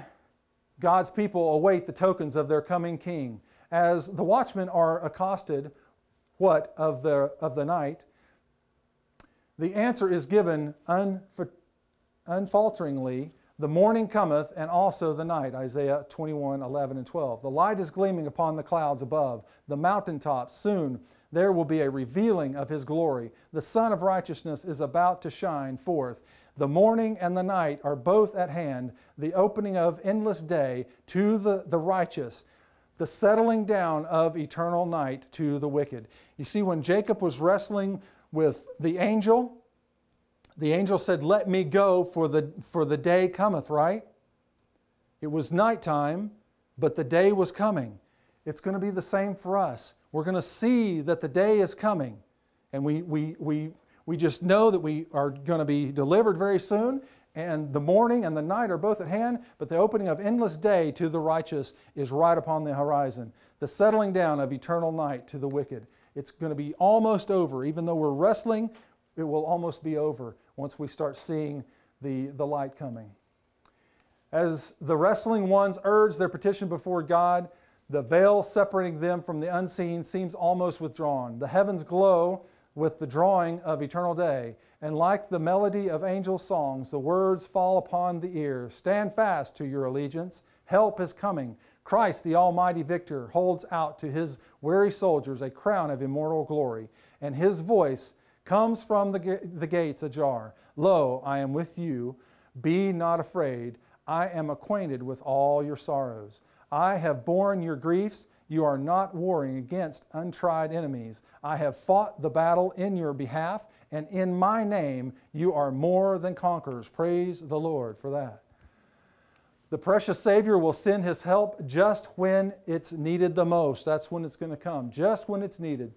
God's people await the tokens of their coming king. As the watchmen are accosted what of the, of the night? The answer is given unfalteringly the morning cometh, and also the night. Isaiah 21, 11, and 12. The light is gleaming upon the clouds above, the mountaintops. Soon there will be a revealing of his glory. The Sun of righteousness is about to shine forth. The morning and the night are both at hand, the opening of endless day to the, the righteous the settling down of eternal night to the wicked. You see, when Jacob was wrestling with the angel, the angel said, Let me go, for the, for the day cometh, right? It was nighttime, but the day was coming. It's going to be the same for us. We're going to see that the day is coming. And we, we, we, we just know that we are going to be delivered very soon, and the morning and the night are both at hand, but the opening of endless day to the righteous is right upon the horizon. The settling down of eternal night to the wicked. It's going to be almost over. Even though we're wrestling, it will almost be over once we start seeing the, the light coming. As the wrestling ones urge their petition before God, the veil separating them from the unseen seems almost withdrawn. The heavens glow with the drawing of eternal day. And like the melody of angel songs, the words fall upon the ear Stand fast to your allegiance. Help is coming. Christ, the Almighty Victor, holds out to his weary soldiers a crown of immortal glory, and his voice comes from the, the gates ajar Lo, I am with you. Be not afraid. I am acquainted with all your sorrows. I have borne your griefs you are not warring against untried enemies. I have fought the battle in your behalf, and in my name you are more than conquerors. Praise the Lord for that. The precious Savior will send his help just when it's needed the most. That's when it's going to come, just when it's needed.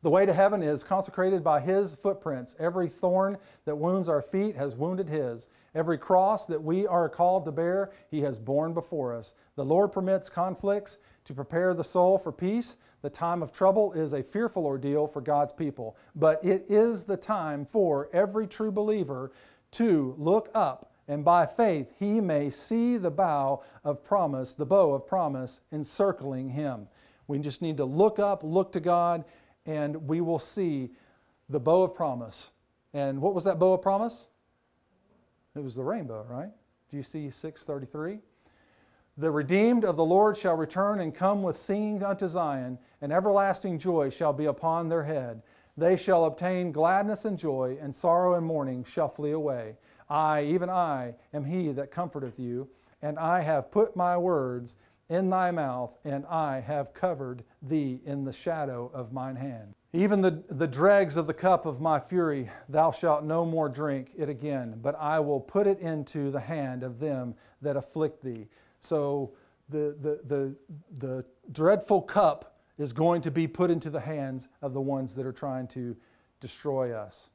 The way to heaven is consecrated by his footprints. Every thorn that wounds our feet has wounded his. Every cross that we are called to bear, he has borne before us. The Lord permits conflicts to prepare the soul for peace. The time of trouble is a fearful ordeal for God's people, but it is the time for every true believer to look up and by faith he may see the bow of promise, the bow of promise encircling him. We just need to look up, look to God, and we will see the bow of promise. And what was that bow of promise? It was the rainbow, right? Do you see 633? The redeemed of the Lord shall return and come with singing unto Zion, and everlasting joy shall be upon their head. They shall obtain gladness and joy, and sorrow and mourning shall flee away. I, even I, am he that comforteth you, and I have put my words in thy mouth, and I have covered thee in the shadow of mine hand. Even the, the dregs of the cup of my fury thou shalt no more drink it again, but I will put it into the hand of them that afflict thee. So the, the, the, the dreadful cup is going to be put into the hands of the ones that are trying to destroy us.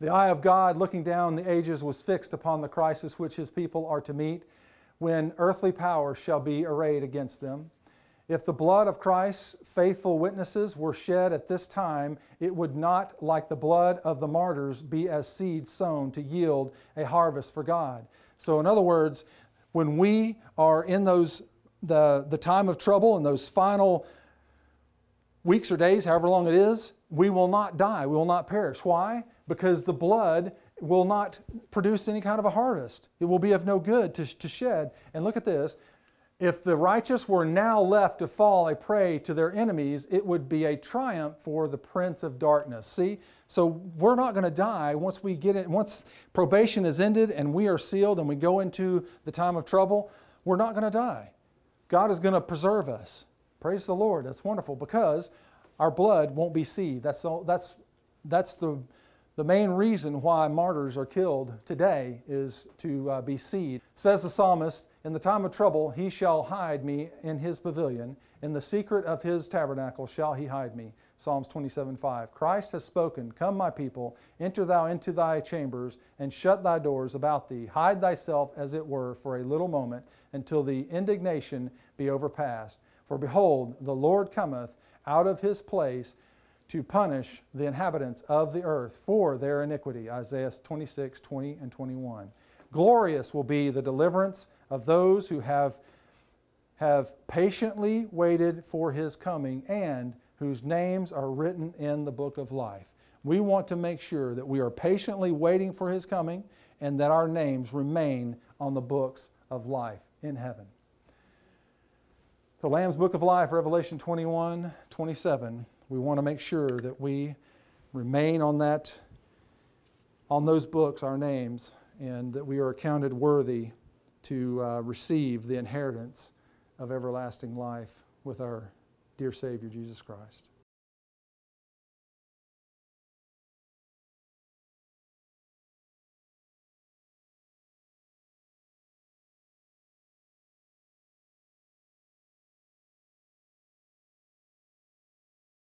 The eye of God looking down the ages was fixed upon the crisis which his people are to meet when earthly power shall be arrayed against them. If the blood of Christ's faithful witnesses were shed at this time, it would not, like the blood of the martyrs, be as seed sown to yield a harvest for God. So, in other words, when we are in those the, the time of trouble and those final weeks or days, however long it is, we will not die. We will not perish. Why? because the blood will not produce any kind of a harvest. It will be of no good to, to shed. And look at this. If the righteous were now left to fall a prey to their enemies, it would be a triumph for the prince of darkness. See? So we're not going to die once we get it, once probation is ended and we are sealed and we go into the time of trouble, we're not going to die. God is going to preserve us. Praise the Lord. That's wonderful because our blood won't be seed. That's, all, that's, that's the the main reason why martyrs are killed today is to uh, be seed. Says the psalmist, In the time of trouble he shall hide me in his pavilion. In the secret of his tabernacle shall he hide me. Psalms 27 5. Christ has spoken, Come, my people, enter thou into thy chambers, and shut thy doors about thee. Hide thyself, as it were, for a little moment, until the indignation be overpast. For behold, the Lord cometh out of his place to punish the inhabitants of the earth for their iniquity. Isaiah 26, 20, and 21. Glorious will be the deliverance of those who have, have patiently waited for his coming and whose names are written in the book of life. We want to make sure that we are patiently waiting for his coming and that our names remain on the books of life in heaven. The Lamb's Book of Life, Revelation 21, 27 we want to make sure that we remain on that on those books our names and that we are accounted worthy to uh, receive the inheritance of everlasting life with our dear Savior Jesus Christ.